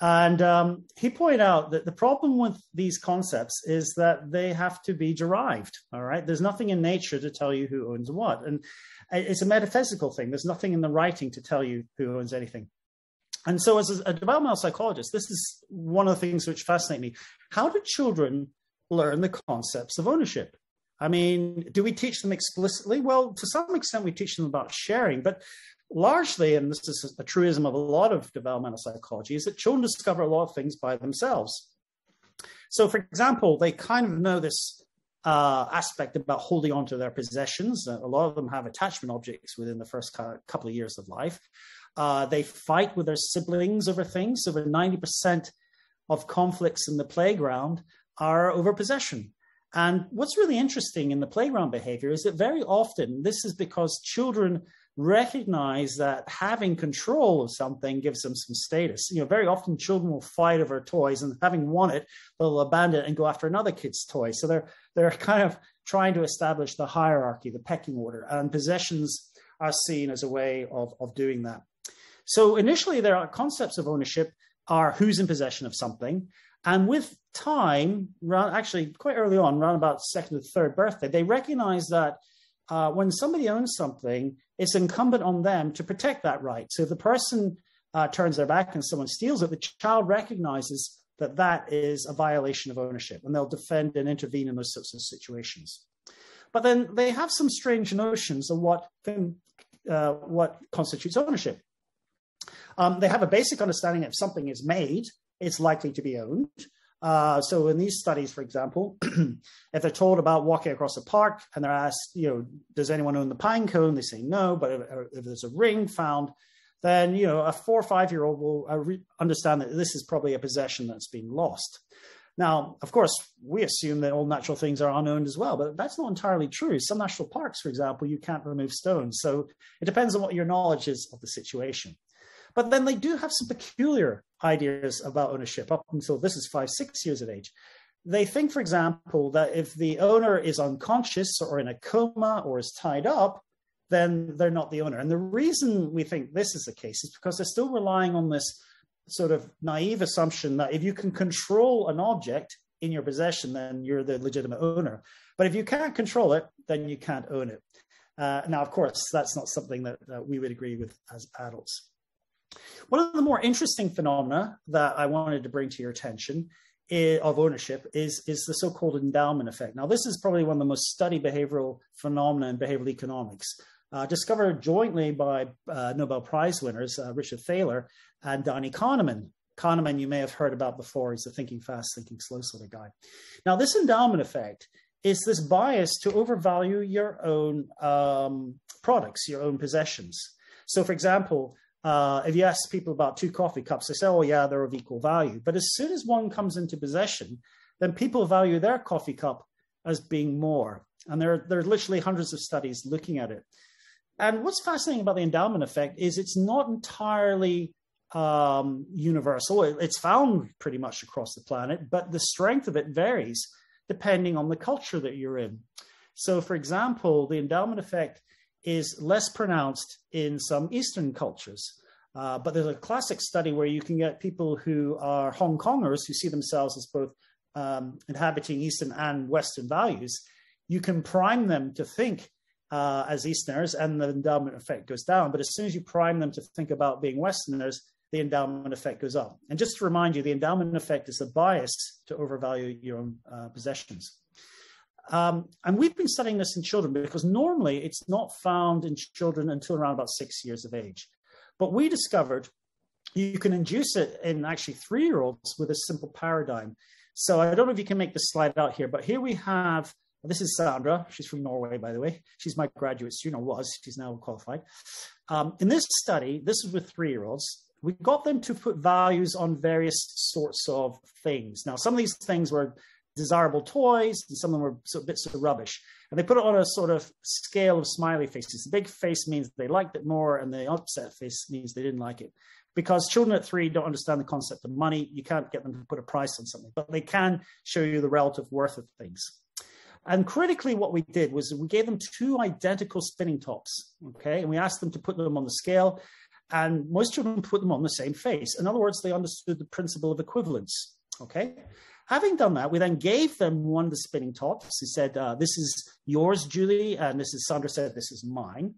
And um, he pointed out that the problem with these concepts is that they have to be derived. All right, there's nothing in nature to tell you who owns what, and it's a metaphysical thing. There's nothing in the writing to tell you who owns anything. And so, as a developmental psychologist, this is one of the things which fascinate me. How do children learn the concepts of ownership? I mean, do we teach them explicitly? Well, to some extent, we teach them about sharing, but largely, and this is a truism of a lot of developmental psychology, is that children discover a lot of things by themselves. So, for example, they kind of know this uh, aspect about holding on to their possessions. A lot of them have attachment objects within the first couple of years of life. Uh, they fight with their siblings over things. Over 90% of conflicts in the playground are over possession. And what's really interesting in the playground behavior is that very often this is because children recognize that having control of something gives them some status. You know, very often children will fight over toys, and having won it, they'll abandon it and go after another kid's toy. So they're they're kind of trying to establish the hierarchy, the pecking order, and possessions are seen as a way of of doing that. So initially, there are concepts of ownership are who's in possession of something, and with time, actually quite early on, around about second or third birthday, they recognize that uh, when somebody owns something, it's incumbent on them to protect that right. So if the person uh, turns their back and someone steals it, the child recognizes that that is a violation of ownership and they'll defend and intervene in those sorts of situations. But then they have some strange notions of what, uh, what constitutes ownership. Um, they have a basic understanding if something is made, it's likely to be owned. Uh, so in these studies, for example, if they're told about walking across a park and they're asked, you know, does anyone own the pine cone? They say no, but if, if there's a ring found, then you know a four or five year old will uh, re- understand that this is probably a possession that's been lost. Now, of course, we assume that all natural things are unowned as well, but that's not entirely true. Some national parks, for example, you can't remove stones. So it depends on what your knowledge is of the situation. But then they do have some peculiar ideas about ownership up until this is five, six years of age. They think, for example, that if the owner is unconscious or in a coma or is tied up, then they're not the owner. And the reason we think this is the case is because they're still relying on this sort of naive assumption that if you can control an object in your possession, then you're the legitimate owner. But if you can't control it, then you can't own it. Uh, now, of course, that's not something that uh, we would agree with as adults. One of the more interesting phenomena that I wanted to bring to your attention is, of ownership is, is the so-called endowment effect. Now, this is probably one of the most studied behavioral phenomena in behavioral economics, uh, discovered jointly by uh, Nobel Prize winners uh, Richard Thaler and Danny Kahneman. Kahneman, you may have heard about before. He's a thinking fast, thinking slow sort of guy. Now, this endowment effect is this bias to overvalue your own um, products, your own possessions. So, for example, uh, if you ask people about two coffee cups, they say, oh, yeah, they're of equal value. But as soon as one comes into possession, then people value their coffee cup as being more. And there, there are literally hundreds of studies looking at it. And what's fascinating about the endowment effect is it's not entirely um, universal. It's found pretty much across the planet, but the strength of it varies depending on the culture that you're in. So, for example, the endowment effect is less pronounced in some Eastern cultures. Uh, but there's a classic study where you can get people who are Hong Kongers who see themselves as both um, inhabiting Eastern and Western values. You can prime them to think uh, as Easterners, and the endowment effect goes down. But as soon as you prime them to think about being Westerners, the endowment effect goes up. And just to remind you, the endowment effect is a bias to overvalue your own uh, possessions. Um, and we've been studying this in children because normally it's not found in children until around about six years of age. But we discovered you can induce it in actually three year olds with a simple paradigm. So I don't know if you can make the slide out here, but here we have this is Sandra. She's from Norway, by the way. She's my graduate student, or was. She's now qualified. Um, in this study, this is with three year olds. We got them to put values on various sorts of things. Now, some of these things were desirable toys, and some of them were sort of bits of rubbish. And they put it on a sort of scale of smiley faces. The big face means they liked it more, and the upset face means they didn't like it. Because children at three don't understand the concept of money, you can't get them to put a price on something, but they can show you the relative worth of things. And critically, what we did was we gave them two identical spinning tops, okay, and we asked them to put them on the scale, and most children put them on the same face. In other words, they understood the principle of equivalence, okay. Having done that, we then gave them one of the spinning tops. He said, uh, "This is yours, Julie," and this is Sandra said, "This is mine."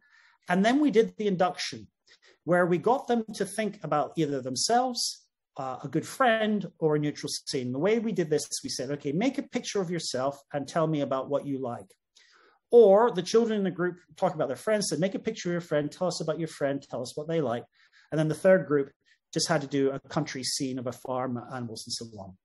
And then we did the induction, where we got them to think about either themselves uh, a good friend or a neutral scene. The way we did this, we said, okay, make a picture of yourself and tell me about what you like. Or the children in the group talk about their friends, said, make a picture of your friend, tell us about your friend, tell us what they like. And then the third group just had to do a country scene of a farm, animals, and so on.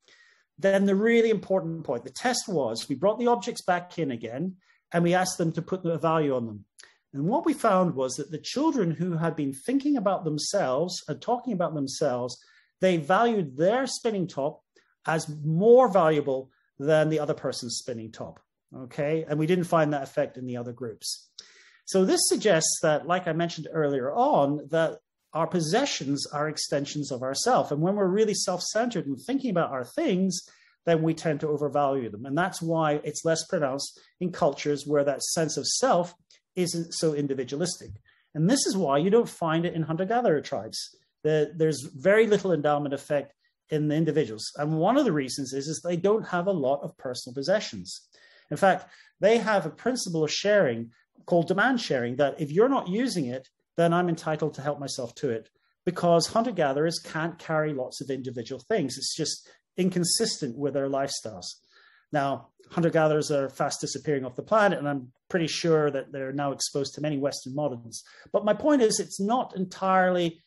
Then the really important point the test was we brought the objects back in again and we asked them to put a value on them. And what we found was that the children who had been thinking about themselves and talking about themselves they valued their spinning top as more valuable than the other person's spinning top. Okay. And we didn't find that effect in the other groups. So this suggests that, like I mentioned earlier on, that our possessions are extensions of ourself. And when we're really self centered and thinking about our things, then we tend to overvalue them. And that's why it's less pronounced in cultures where that sense of self isn't so individualistic. And this is why you don't find it in hunter gatherer tribes the, there's very little endowment effect in the individuals. And one of the reasons is, is they don't have a lot of personal possessions. In fact, they have a principle of sharing called demand sharing that if you're not using it, then I'm entitled to help myself to it because hunter gatherers can't carry lots of individual things. It's just inconsistent with their lifestyles. Now, hunter gatherers are fast disappearing off the planet, and I'm pretty sure that they're now exposed to many Western moderns. But my point is, it's not entirely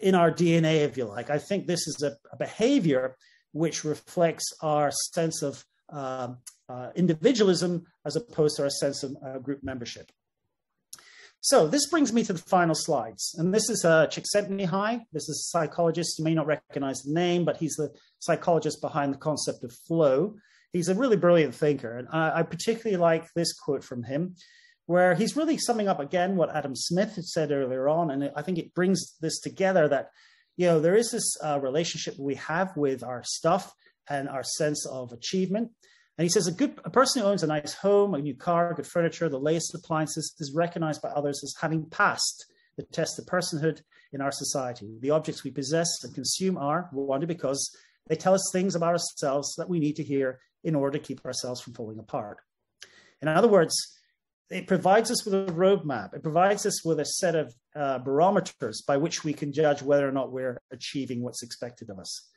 in our DNA, if you like. I think this is a, a behavior which reflects our sense of uh, uh, individualism as opposed to our sense of uh, group membership. So this brings me to the final slides. And this is uh, Csikszentmihalyi. This is a psychologist. You may not recognize the name, but he's the psychologist behind the concept of flow. He's a really brilliant thinker. And I, I particularly like this quote from him where he's really summing up again what Adam Smith had said earlier on. And I think it brings this together that, you know, there is this uh, relationship we have with our stuff and our sense of achievement. And he says a good a person who owns a nice home, a new car, good furniture, the latest appliances is recognized by others as having passed the test of personhood in our society. The objects we possess and consume are wanted because they tell us things about ourselves that we need to hear in order to keep ourselves from falling apart. In other words, it provides us with a roadmap. It provides us with a set of uh, barometers by which we can judge whether or not we're achieving what's expected of us.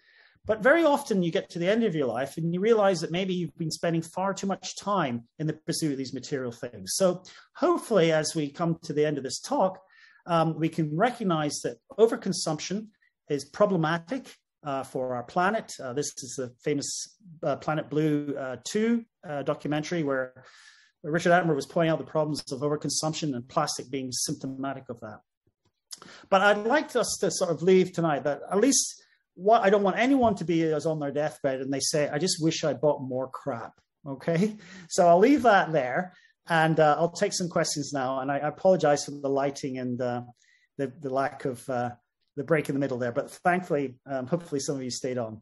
But very often you get to the end of your life and you realize that maybe you've been spending far too much time in the pursuit of these material things. So hopefully, as we come to the end of this talk, um, we can recognize that overconsumption is problematic uh, for our planet. Uh, this is the famous uh, Planet Blue uh, 2 uh, documentary where Richard Attenborough was pointing out the problems of overconsumption and plastic being symptomatic of that. But I'd like us to sort of leave tonight that at least what I don't want anyone to be as on their deathbed and they say, I just wish I bought more crap. Okay. So I'll leave that there and uh, I'll take some questions now. And I, I apologize for the lighting and uh, the, the lack of uh, the break in the middle there. But thankfully, um, hopefully some of you stayed on.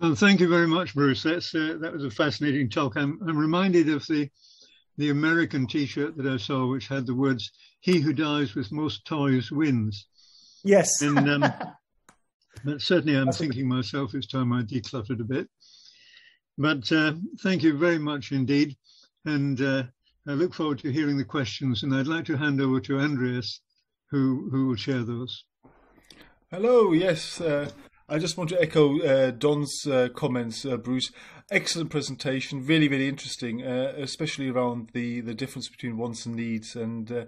Well, thank you very much, Bruce. That's uh, that was a fascinating talk. I'm, I'm reminded of the the American T-shirt that I saw, which had the words "He who dies with most toys wins." Yes. And um, but certainly, I'm thinking myself it's time I decluttered a bit. But uh, thank you very much indeed, and uh, I look forward to hearing the questions. And I'd like to hand over to Andreas, who who will share those. Hello. Yes. Uh, I just want to echo uh, Don's uh, comments, uh, Bruce. Excellent presentation, really, really interesting, uh, especially around the, the difference between wants and needs. And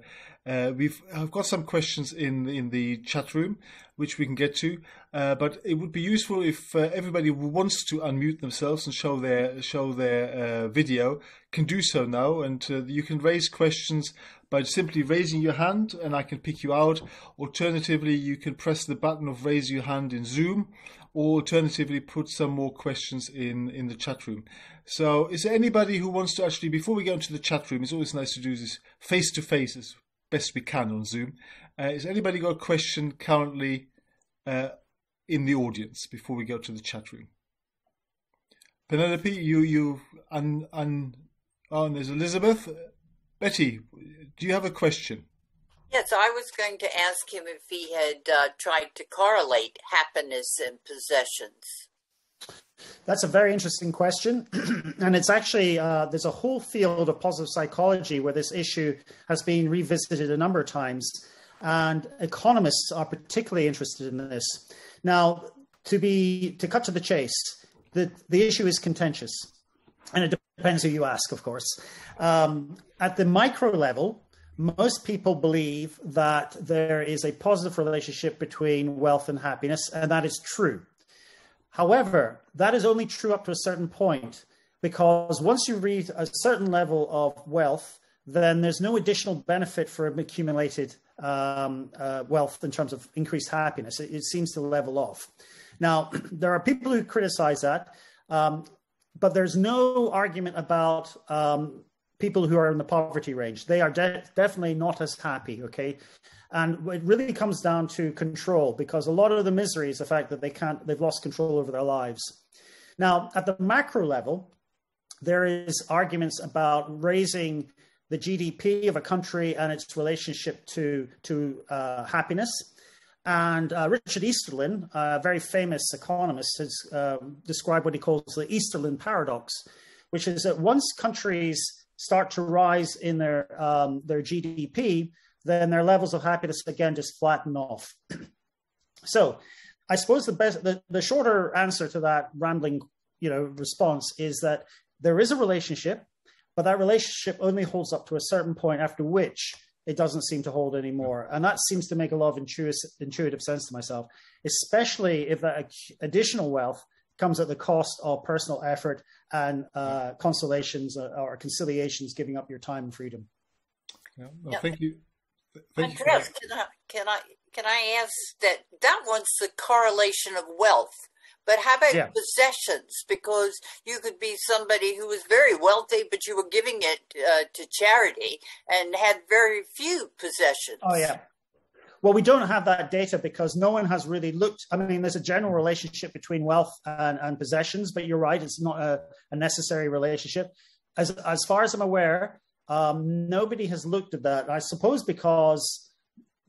uh, uh, we've I've got some questions in in the chat room, which we can get to. but it would be useful if everybody who wants to unmute themselves and show their show their video can do so now, and you can raise questions by simply raising your hand and I can pick you out. Alternatively, you can press the button of raise your hand in Zoom or alternatively put some more questions in, in the chat room. So is there anybody who wants to actually, before we go into the chat room, it's always nice to do this face to face best we can on Zoom. Uh, is anybody got a question currently uh, in the audience before we go to the chat room? Penelope, you, you, and, and, oh, and there's Elizabeth. Betty, do you have a question? Yes, I was going to ask him if he had uh, tried to correlate happiness and possessions. That's a very interesting question. and it's actually, uh, there's a whole field of positive psychology where this issue has been revisited a number of times. And economists are particularly interested in this. Now, to be to cut to the chase, the, the issue is contentious. And it depends who you ask, of course. Um, at the micro level, most people believe that there is a positive relationship between wealth and happiness, and that is true. However, that is only true up to a certain point, because once you reach a certain level of wealth, then there's no additional benefit for accumulated um, uh, wealth in terms of increased happiness. It, it, seems to level off. Now, there are people who criticize that. Um, but there's no argument about um, people who are in the poverty range. They are de- definitely not as happy. Okay, and it really comes down to control because a lot of the misery is the fact that they can't, they've lost control over their lives. Now, at the macro level, there is arguments about raising the GDP of a country and its relationship to to uh, happiness. And uh, Richard Easterlin, a very famous economist, has uh, described what he calls the Easterlin paradox, which is that once countries start to rise in their um, their GDP, then their levels of happiness again just flatten off. so, I suppose the best, the, the shorter answer to that rambling, you know, response is that there is a relationship, but that relationship only holds up to a certain point after which it doesn't seem to hold anymore. And that seems to make a lot of intuitive, intuitive sense to myself, especially if that additional wealth comes at the cost of personal effort and uh, consolations or conciliations, giving up your time and freedom. Yeah, well, yeah. Thank you. Thank Andreas, can I, can I can I ask that that one's the correlation of wealth but how about yeah. possessions? Because you could be somebody who was very wealthy, but you were giving it uh, to charity and had very few possessions. Oh, yeah. Well, we don't have that data because no one has really looked. I mean, there's a general relationship between wealth and, and possessions, but you're right, it's not a, a necessary relationship. As, as far as I'm aware, um, nobody has looked at that. I suppose because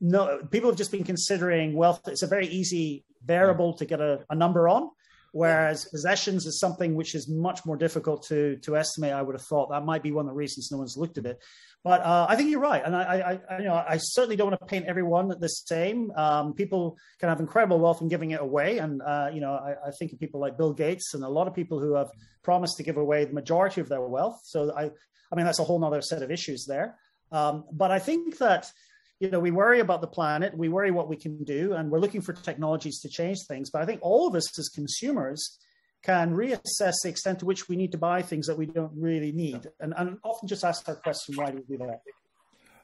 no people have just been considering wealth. It's a very easy variable to get a, a number on. Whereas possessions is something which is much more difficult to to estimate. I would have thought that might be one of the reasons no one's looked at it. But uh, I think you're right, and I, I, I, you know, I certainly don't want to paint everyone the same. Um, people can have incredible wealth in giving it away, and uh, you know, I, I, think of people like Bill Gates and a lot of people who have promised to give away the majority of their wealth. So I, I mean, that's a whole other set of issues there. Um, but I think that you know, we worry about the planet, we worry what we can do, and we're looking for technologies to change things. But I think all of us as consumers can reassess the extent to which we need to buy things that we don't really need, and, and often just ask our question, why do we do that?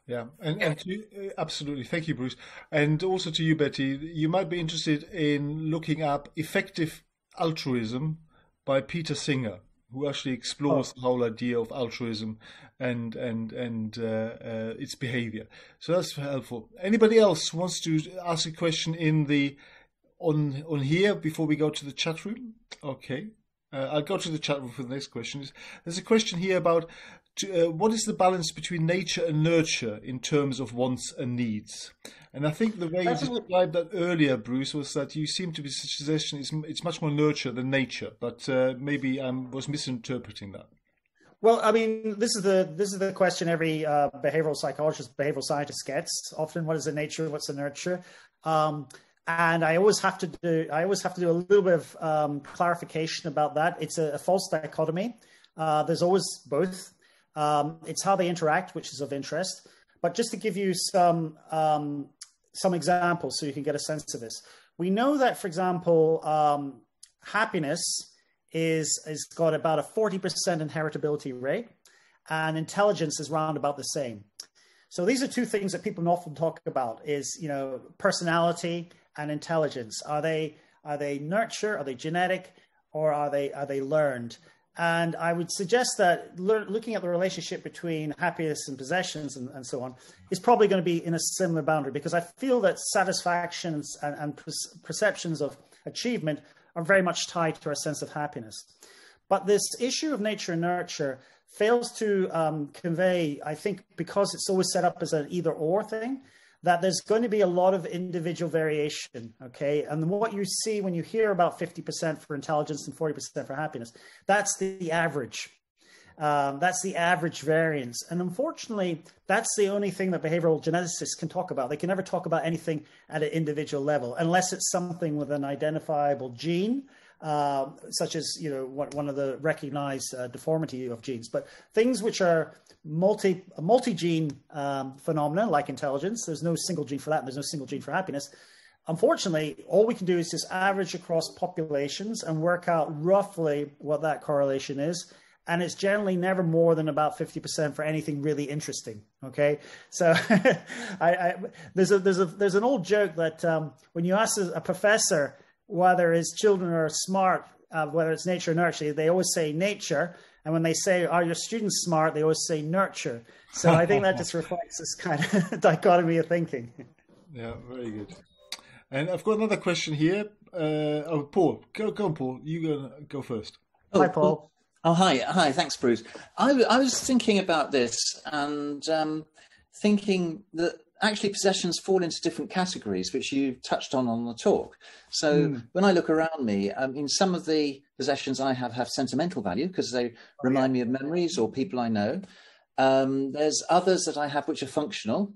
Yeah, and, and to, absolutely. Thank you, Bruce. And also to you, Betty, you might be interested in looking up Effective Altruism by Peter Singer who actually explores oh. the whole idea of altruism and and and uh, uh, its behavior. So that's helpful. Anybody else wants to ask a question in the on on here before we go to the chat room? Okay. Uh, I'll go to the chat room for the next question. There's a question here about to, uh, what is the balance between nature and nurture in terms of wants and needs? And I think the way you described that earlier, Bruce, was that you seem to be suggesting it's, it's much more nurture than nature, but uh, maybe I was misinterpreting that. Well, I mean, this is the this is the question every uh, behavioral psychologist, behavioral scientist gets. Often, what is the nature? What's the nurture? Um, and I always have to do I always have to do a little bit of um, clarification about that. It's a, a false dichotomy. Uh, there's always both. Um, it's how they interact, which is of interest. But just to give you some um, some examples, so you can get a sense of this, we know that, for example, um, happiness is is got about a forty percent inheritability rate, and intelligence is round about the same. So these are two things that people often talk about: is you know personality and intelligence. Are they are they nurture? Are they genetic? Or are they are they learned? And I would suggest that looking at the relationship between happiness and possessions and, and, so on is probably going to be in a similar boundary because I feel that satisfactions and, and perceptions of achievement are very much tied to our sense of happiness. But this issue of nature and nurture fails to um, convey, I think, because it's always set up as an either or thing, that there's going to be a lot of individual variation. Okay. And what you see when you hear about 50% for intelligence and 40% for happiness, that's the average. Um, that's the average variance. And unfortunately, that's the only thing that behavioral geneticists can talk about. They can never talk about anything at an individual level unless it's something with an identifiable gene. Uh, such as you know one, of the recognized uh, deformity of genes, but things which are multi multi gene um, phenomena like intelligence. There's no single gene for that. And there's no single gene for happiness. Unfortunately, all we can do is just average across populations and work out roughly what that correlation is and it's generally never more than about 50% for anything really interesting okay so I, I, there's a there's a there's an old joke that um, when you ask a, professor whether his children are smart uh, whether it's nature or nurture they always say nature. And when they say are your students smart? they always say nurture. So i think that just reflects this kind of dichotomy of thinking. Yeah very good. And i've got another question here. Uh, oh paul. Go, go on paul. You go go first. Oh, hi paul. Oh, hi. Hi. Thanks, Bruce. I, I was thinking about this and um, thinking that actually possessions fall into different categories, which you touched on on the talk. So mm. when I look around me, I mean, some of the possessions I have have sentimental value because they oh, remind yeah. me of memories or people I know. Um, there's others that I have which are functional,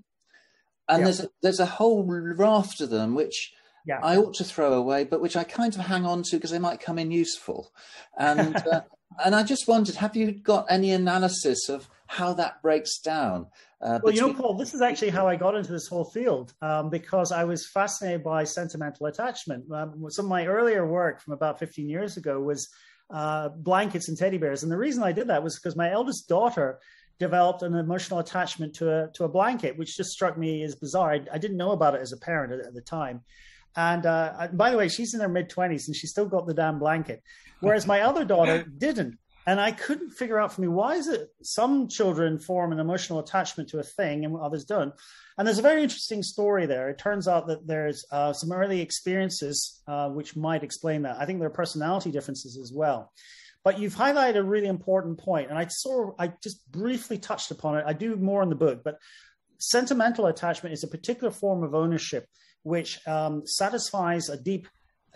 and yeah. there's a, there's a whole raft of them which yeah. I ought to throw away, but which I kind of hang on to because they might come in useful. And uh, and I just wondered, have you got any analysis of how that breaks down? Uh, well, you know, Paul, this is actually how I got into this whole field um, because I was fascinated by sentimental attachment. Um, some of my earlier work from about 15 years ago was uh, blankets and teddy bears, and the reason I did that was because my eldest daughter developed an emotional attachment to a to a blanket, which just struck me as bizarre. I, I didn't know about it as a parent at, at the time. And uh, by the way, she's in her mid 20s and she still got the damn blanket. Whereas my other daughter didn't. And I couldn't figure out for me why is it some children form an emotional attachment to a thing and others don't. And there's a very interesting story there. It turns out that there's uh, some early experiences uh, which might explain that. I think there are personality differences as well. But you've highlighted a really important point, and I saw I just briefly touched upon it. I do more in the book, but sentimental attachment is a particular form of ownership which um, satisfies a deep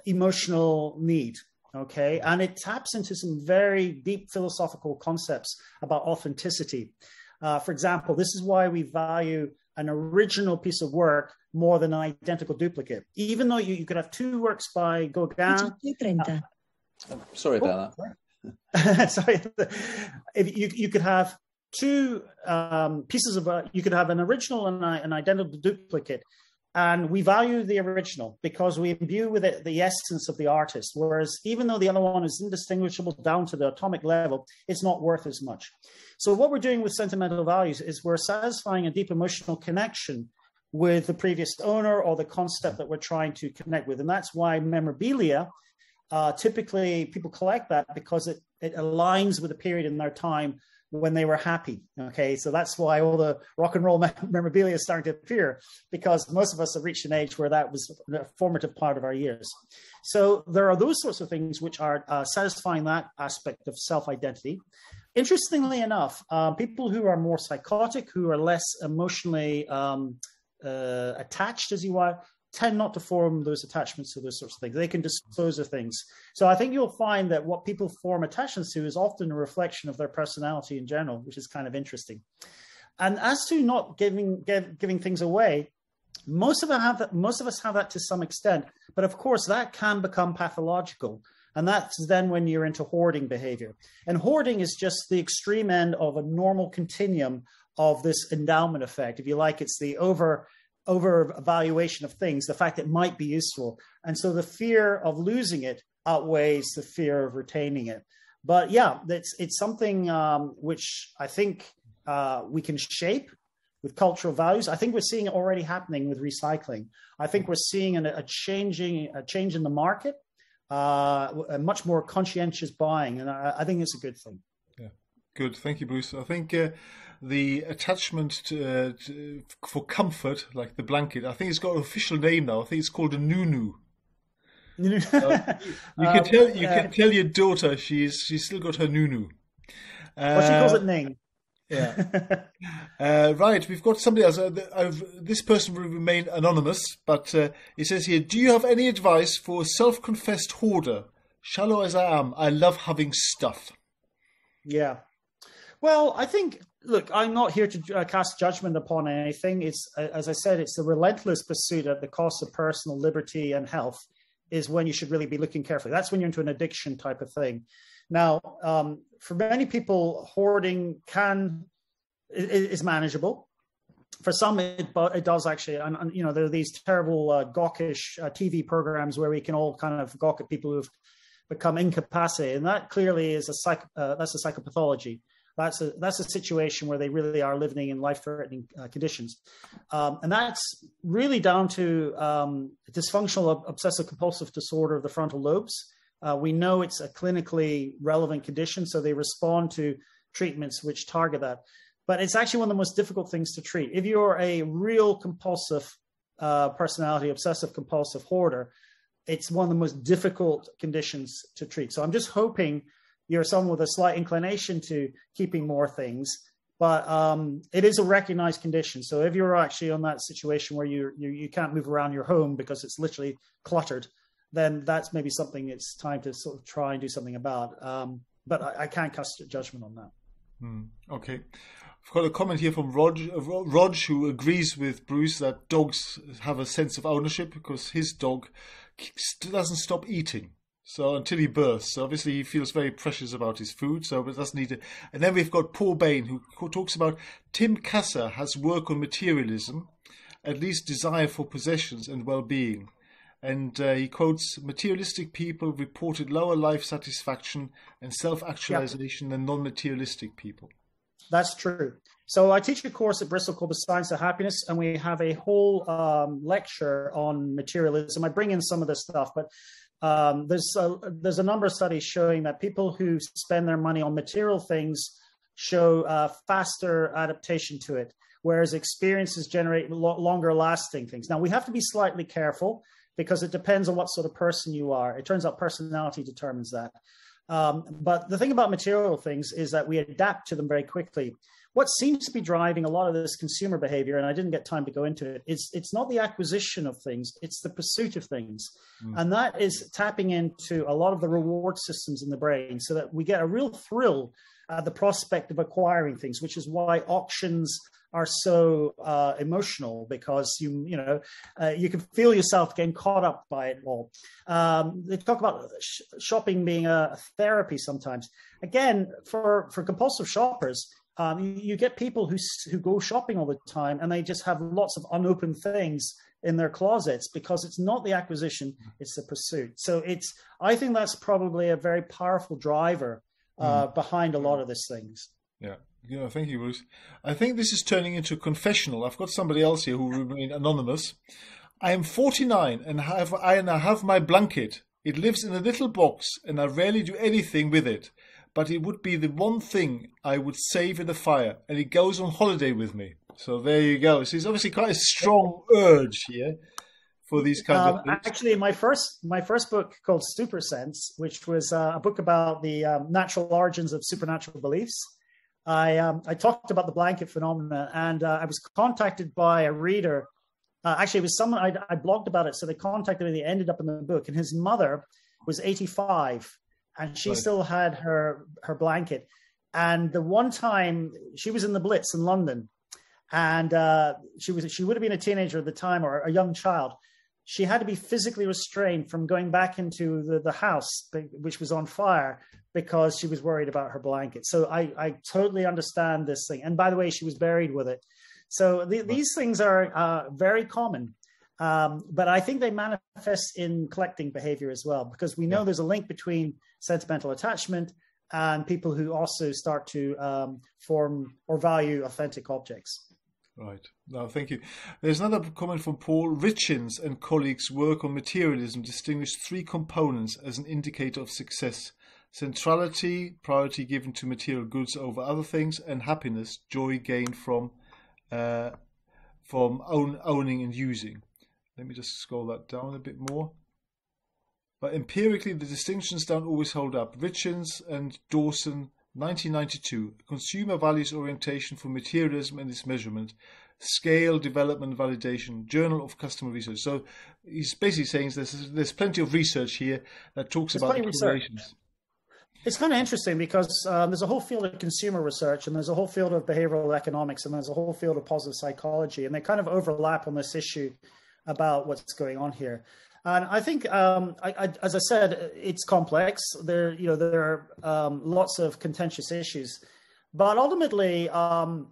emotional need. Okay, and it taps into some very deep philosophical concepts about authenticity. Uh, for example, this is why we value an original piece of work more than an identical duplicate. Even though you, you could have two works by Gauguin. Uh, sorry about oh, that. sorry. if you, you could have two um, pieces of, uh, you could have an original and an identical duplicate and we value the original because we imbue with it the essence of the artist. Whereas even though the other one is indistinguishable down to the atomic level it's not worth as much. So what we're doing with sentimental values is we're satisfying a deep emotional connection with the previous owner or the concept that we're trying to connect with. And that's why memorabilia uh, typically people collect that because it, it aligns with a period in their time when they were happy. Okay, so that's why all the rock and roll memorabilia is starting to appear because most of us have reached an age where that was a formative part of our years. So there are those sorts of things which are uh, satisfying that aspect of self identity. interestingly enough, uh, people who are more psychotic, who are less emotionally um, uh, attached, as you are, tend not to form those attachments to those sorts of things. They can dispose of things. So I think you'll find that what people form attachments to is often a reflection of their personality in general, which is kind of interesting. And as to not giving give, giving things away, most of us have that. Most of us have that to some extent, but of course that can become pathological. And that's then when you're into hoarding behavior. And hoarding is just the extreme end of a normal continuum of this endowment effect. If you like, it's the over over evaluation of things, the fact that it might be useful. And so the fear of losing it outweighs the fear of retaining it. But yeah, it's it's something um, which I think uh, we can shape with cultural values. I think we're seeing it already happening with recycling. I think we're seeing a changing a change in the market, uh, a much more conscientious buying, and I, I, think it's a good thing. Yeah, good. Thank you, Bruce. I think. Uh, the attachment to, uh, to, for comfort, like the blanket, I think it's got an official name now. I think it's called a nunu. uh, you can um, tell you can tell your daughter she's she's still got her nunu. Uh, well, she calls it Ning. Yeah. uh, right, we've got somebody else. Uh, this person will remain anonymous, but uh, it says here Do you have any advice for a self confessed hoarder? Shallow as I am, I love having stuff. Yeah. Well, I think, look, I'm not here to uh, cast judgment upon anything. It's, uh, as I said, it's the relentless pursuit at the cost of personal liberty and health is when you should really be looking carefully. That's when you're into an addiction type of thing. Now, um, for many people, hoarding can is, manageable. For some, it, it does actually. And, and, you know, there are these terrible uh, gawkish uh, TV programs where we can all kind of gawk at people who've become incapacitated, and that clearly is a psych. Uh, that's a psychopathology. That's a that's a situation where they really are living in life-threatening uh, conditions, um, and that's really down to um, dysfunctional obsessive-compulsive disorder of the frontal lobes. Uh, we know it's a clinically relevant condition, so they respond to treatments which target that. But it's actually one of the most difficult things to treat. If you're a real compulsive uh, personality, obsessive compulsive hoarder, it's one of the most difficult conditions to treat. So I'm just hoping you're someone with a slight inclination to keeping more things, but um, it is a recognized condition. So if you're actually on that situation where you, you you can't move around your home because it's literally cluttered, then that's maybe something it's time to sort of try and do something about. Um, but I, I, can't cast judgment on that. Hmm. Okay. I've got a comment here from Rog, Rog, who agrees with Bruce that dogs have a sense of ownership because his dog doesn't stop eating. So until he bursts, so obviously he feels very precious about his food, so it doesn't need it. And then we've got Paul Bain, who talks about Tim Kasser has work on materialism, at least desire for possessions and well-being. And uh, he quotes materialistic people reported lower life satisfaction and self actualization than non materialistic people. That's true. So I teach a course at Bristol called The Science of Happiness, and we have a whole um, lecture on materialism. I bring in some of this stuff, but um, there's a, there's a number of studies showing that people who spend their money on material things show uh, faster adaptation to it, whereas experiences generate lo- longer lasting things. Now we have to be slightly careful because it depends on what sort of person you are. It turns out personality determines that. Um, but the thing about material things is that we adapt to them very quickly. What seems to be driving a lot of this consumer behavior, and I didn't get time to go into it, is it's not the acquisition of things, it's the pursuit of things. Mm. And that is tapping into a lot of the reward systems in the brain so that we get a real thrill at the prospect of acquiring things, which is why auctions are so uh, emotional because you you know uh, you can feel yourself getting caught up by it all. Um, they talk about sh- shopping being a therapy sometimes. Again, for for compulsive shoppers, um, you, you, get people who who go shopping all the time and they just have lots of unopened things in their closets because it's not the acquisition, it's the pursuit. So it's I think that's probably a very powerful driver uh, mm. behind a lot of these things. Yeah. Yeah, thank you, Bruce. I think this is turning into a confessional. I've got somebody else here who will remain anonymous. I am 49 and have I, and I have my blanket. It lives in a little box and I rarely do anything with it. But it would be the one thing I would save in a fire, and it goes on holiday with me. So there you go. So it's obviously quite a strong urge here for these kinds um, of things? Actually, my first my first book called SuperSense, which was uh, a book about the um, natural origins of supernatural beliefs. I um, I talked about the blanket phenomena, and uh, I was contacted by a reader. Uh, actually, it was someone I, I blogged about it, so they contacted me. They ended up in the book, and his mother was 85, and she right. still had her her blanket. And the one time she was in the Blitz in London, and uh, she was she would have been a teenager at the time or a young child. She had to be physically restrained from going back into the, the house, which was on fire, because she was worried about her blanket. So I, I totally understand this thing. And by the way, she was buried with it. So the, these things are uh, very common. Um, but I think they manifest in collecting behavior as well, because we know yeah. there's a link between sentimental attachment and people who also start to um, form or value authentic objects. Right. No, thank you. There's another comment from Paul. Richins and colleagues' work on materialism distinguished three components as an indicator of success centrality, priority given to material goods over other things, and happiness, joy gained from uh, from own, owning and using. Let me just scroll that down a bit more. But empirically, the distinctions don't always hold up. Richins and Dawson, 1992, Consumer Values Orientation for Materialism and its Measurement, Scale, Development, Validation, Journal of Customer Research. So he's basically saying there's, there's plenty of research here that talks about correlations. It's kind of interesting because um, there's a whole field of consumer research and there's a whole field of behavioral economics and there's a whole field of positive psychology, and they kind of overlap on this issue about what's going on here. And I think, um, I, I, as I said, it's complex. There, you know, there are um, lots of contentious issues, but ultimately, um,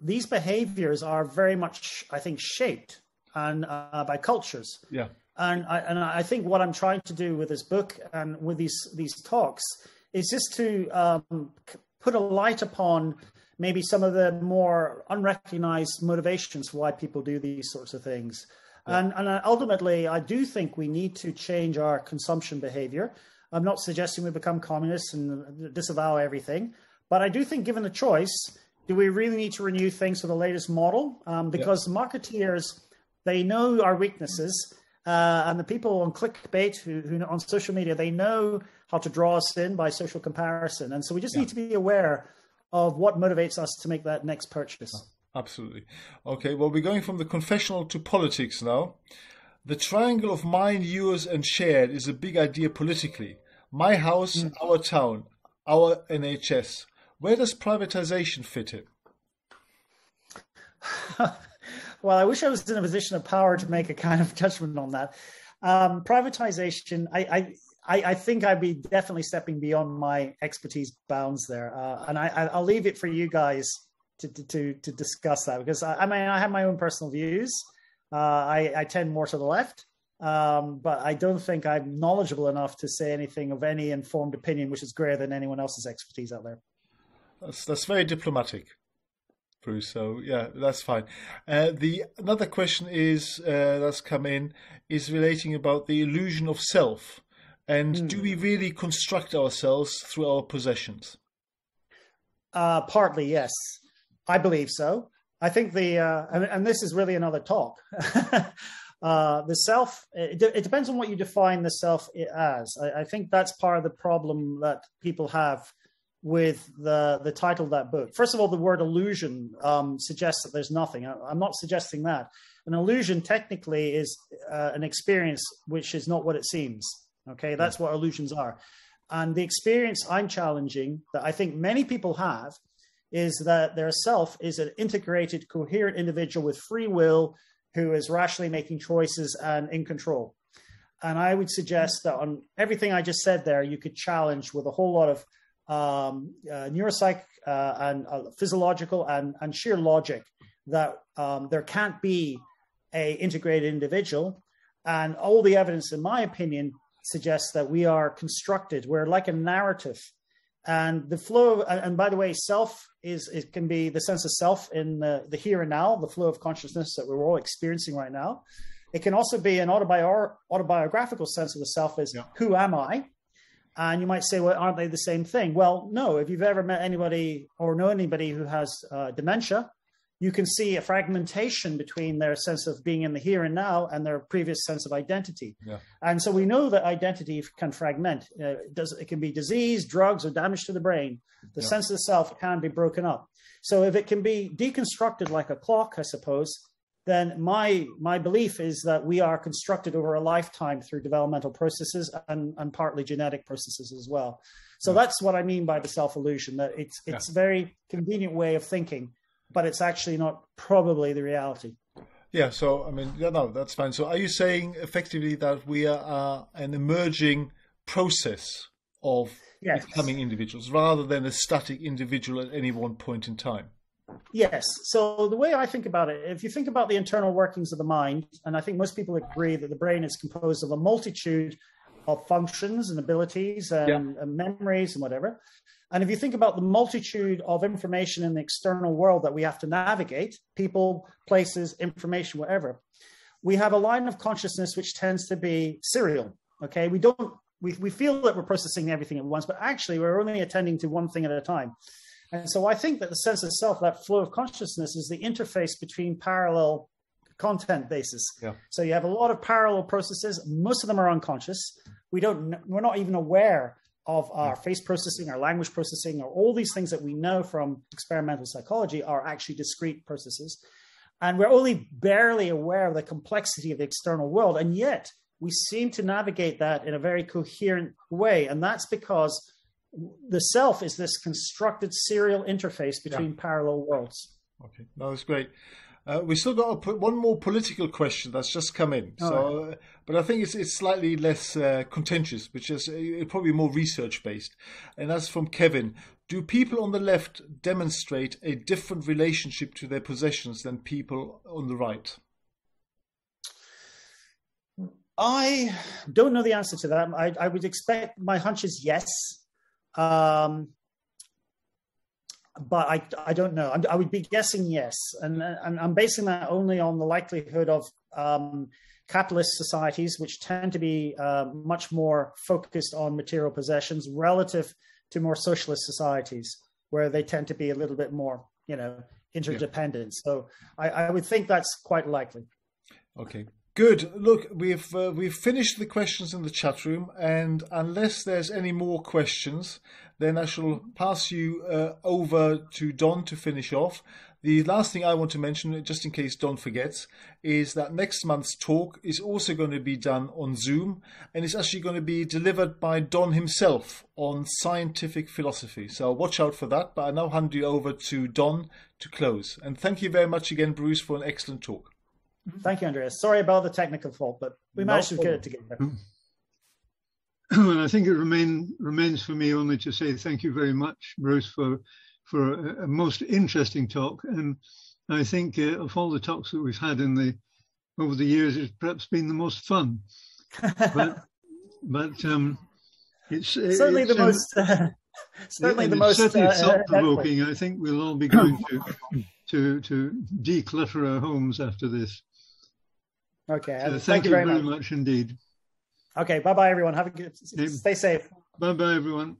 these behaviors are very much, I think, shaped and uh, by cultures. Yeah. And I, and I think what I'm trying to do with this book and with these these talks is just to um, put a light upon maybe some of the more unrecognized motivations for why people do these sorts of things. Yeah. And, and ultimately, I do think we need to change our consumption behavior. I'm not suggesting we become communists and disavow everything, but I do think, given the choice, do we really need to renew things for the latest model? Um, because yeah. marketeers, they know our weaknesses uh, and the people on clickbait who, who, on social media, they know how to draw us in by social comparison. And so we just yeah. need to be aware of what motivates us to make that next purchase. Absolutely. Okay, well, we're going from the confessional to politics now. The triangle of mine, yours, and shared is a big idea politically. My house, mm. our town, our NHS. Where does privatization fit in? well, I wish I was in a position of power to make a kind of judgment on that. Um, privatization, I, I, I, think I'd be definitely stepping beyond my expertise bounds there, uh, and I, will leave it for you guys to to to discuss that because I, I mean I have my own personal views. Uh, I, I tend more to the left, um, but I don't think I'm knowledgeable enough to say anything of any informed opinion which is greater than anyone else's expertise out there. That's that's very diplomatic. Bruce. So yeah, that's fine. Uh, the another question is uh, that's come in is relating about the illusion of self, and mm. do we really construct ourselves through our possessions? Uh, partly, yes. I believe so. I think the uh, and, and, this is really another talk. uh, the self it, it, depends on what you define the self as. I, I, think that's part of the problem that people have with the the title of that book. First of all, the word illusion um, suggests that there's nothing. I, am not suggesting that. An illusion technically is uh, an experience which is not what it seems. Okay, that's what illusions are. And the experience I'm challenging that I think many people have is that their self is an integrated, coherent individual with free will who is rationally making choices and in control. And I would suggest that on everything I just said there, you could challenge with a whole lot of um, uh, neuropsych uh, and uh, physiological and, and sheer logic that um, there can't be a integrated individual. And all the evidence, in my opinion, suggests that we are constructed. We're like a narrative. And the flow and by the way self is it can be the sense of self in the, the here and now the flow of consciousness that we're all experiencing right now. It can also be an autobi- autobiographical sense of the self as yeah. who am i? And you might say well aren't they the same thing? Well no. If you've ever met anybody or know anybody who has uh, dementia you can see a fragmentation between their sense of being in the here and now and their previous sense of identity. Yeah. And so we know that identity can fragment. Uh, it, does, it can be disease, drugs, or damage to the brain. The Yeah. sense of self can be broken up. So if it can be deconstructed like a clock, I suppose, then my my belief is that we are constructed over a lifetime through developmental processes and, and partly genetic processes as well. So that's what I mean by the self illusion. That it's it's a very convenient way of thinking, but it's actually not probably the reality. Yeah, so I mean, yeah, no, that's fine. So, are you saying effectively that we are uh, an emerging process of Yes. becoming individuals rather than a static individual at any one point in time? Yes. So the way I think about it, if you think about the internal workings of the mind, and I think most people agree that the brain is composed of a multitude of functions and abilities and, and memories and whatever. And if you think about the multitude of information in the external world that we have to navigate, people, places, information, whatever, we have a line of consciousness which tends to be serial. Okay. We don't, we, we feel that we're processing everything at once, but actually we're only attending to one thing at a time. And so I think that the sense of self, that flow of consciousness, is the interface between parallel content basis. Yeah. So you have a lot of parallel processes. Most of them are unconscious. We don't. We're not even aware of our face processing, our language processing, or all these things that we know from experimental psychology are actually discrete processes. And we're only barely aware of the complexity of the external world. And yet we seem to navigate that in a very coherent way. And that's because the self is this constructed serial interface between parallel worlds. Okay, no, that's great. Uh, we still got put one more political question that's just come in. So, uh, but I think it's it's slightly less uh, contentious, which is uh, probably more research based. And that's from Kevin. Do people on the left demonstrate a different relationship to their possessions than people on the right? I don't know the answer to that. I, I would expect my hunch is yes. Um, but I, I don't know. I'm, I would be guessing yes, and, and I'm basing that only on the likelihood of um, capitalist societies, which tend to be uh, much more focused on material possessions relative to more socialist societies, where they tend to be a little bit more, you know, interdependent. So I, I would think that's quite likely. Okay, good. Look, we've uh, we've finished the questions in the chat room, and unless there's any more questions, then I shall pass you uh, over to Don to finish off. The last thing I want to mention, just in case Don forgets, is that next month's talk is also going to be done on Zoom, and it's actually going to be delivered by Don himself on scientific philosophy. So watch out for that. But I now hand you over to Don to close. And thank you very much again, Bruce, for an excellent talk. Thank you, Andreas. Sorry about the technical fault, but we No managed to get it together. and I think it remain, remains for me only to say thank you very much, Bruce, for for a, a most interesting talk. And I think uh, of all the talks that we've had in the over the years, it's perhaps been the most fun. But but um, it's certainly it's, the um, most. Uh, certainly the most. certainly uh, thought provoking. I think we'll all be going to to to declutter our homes after this. Okay. So uh, thank, you very much. indeed. Okay. Bye bye, everyone. Have a good. Stay safe. Bye bye, everyone.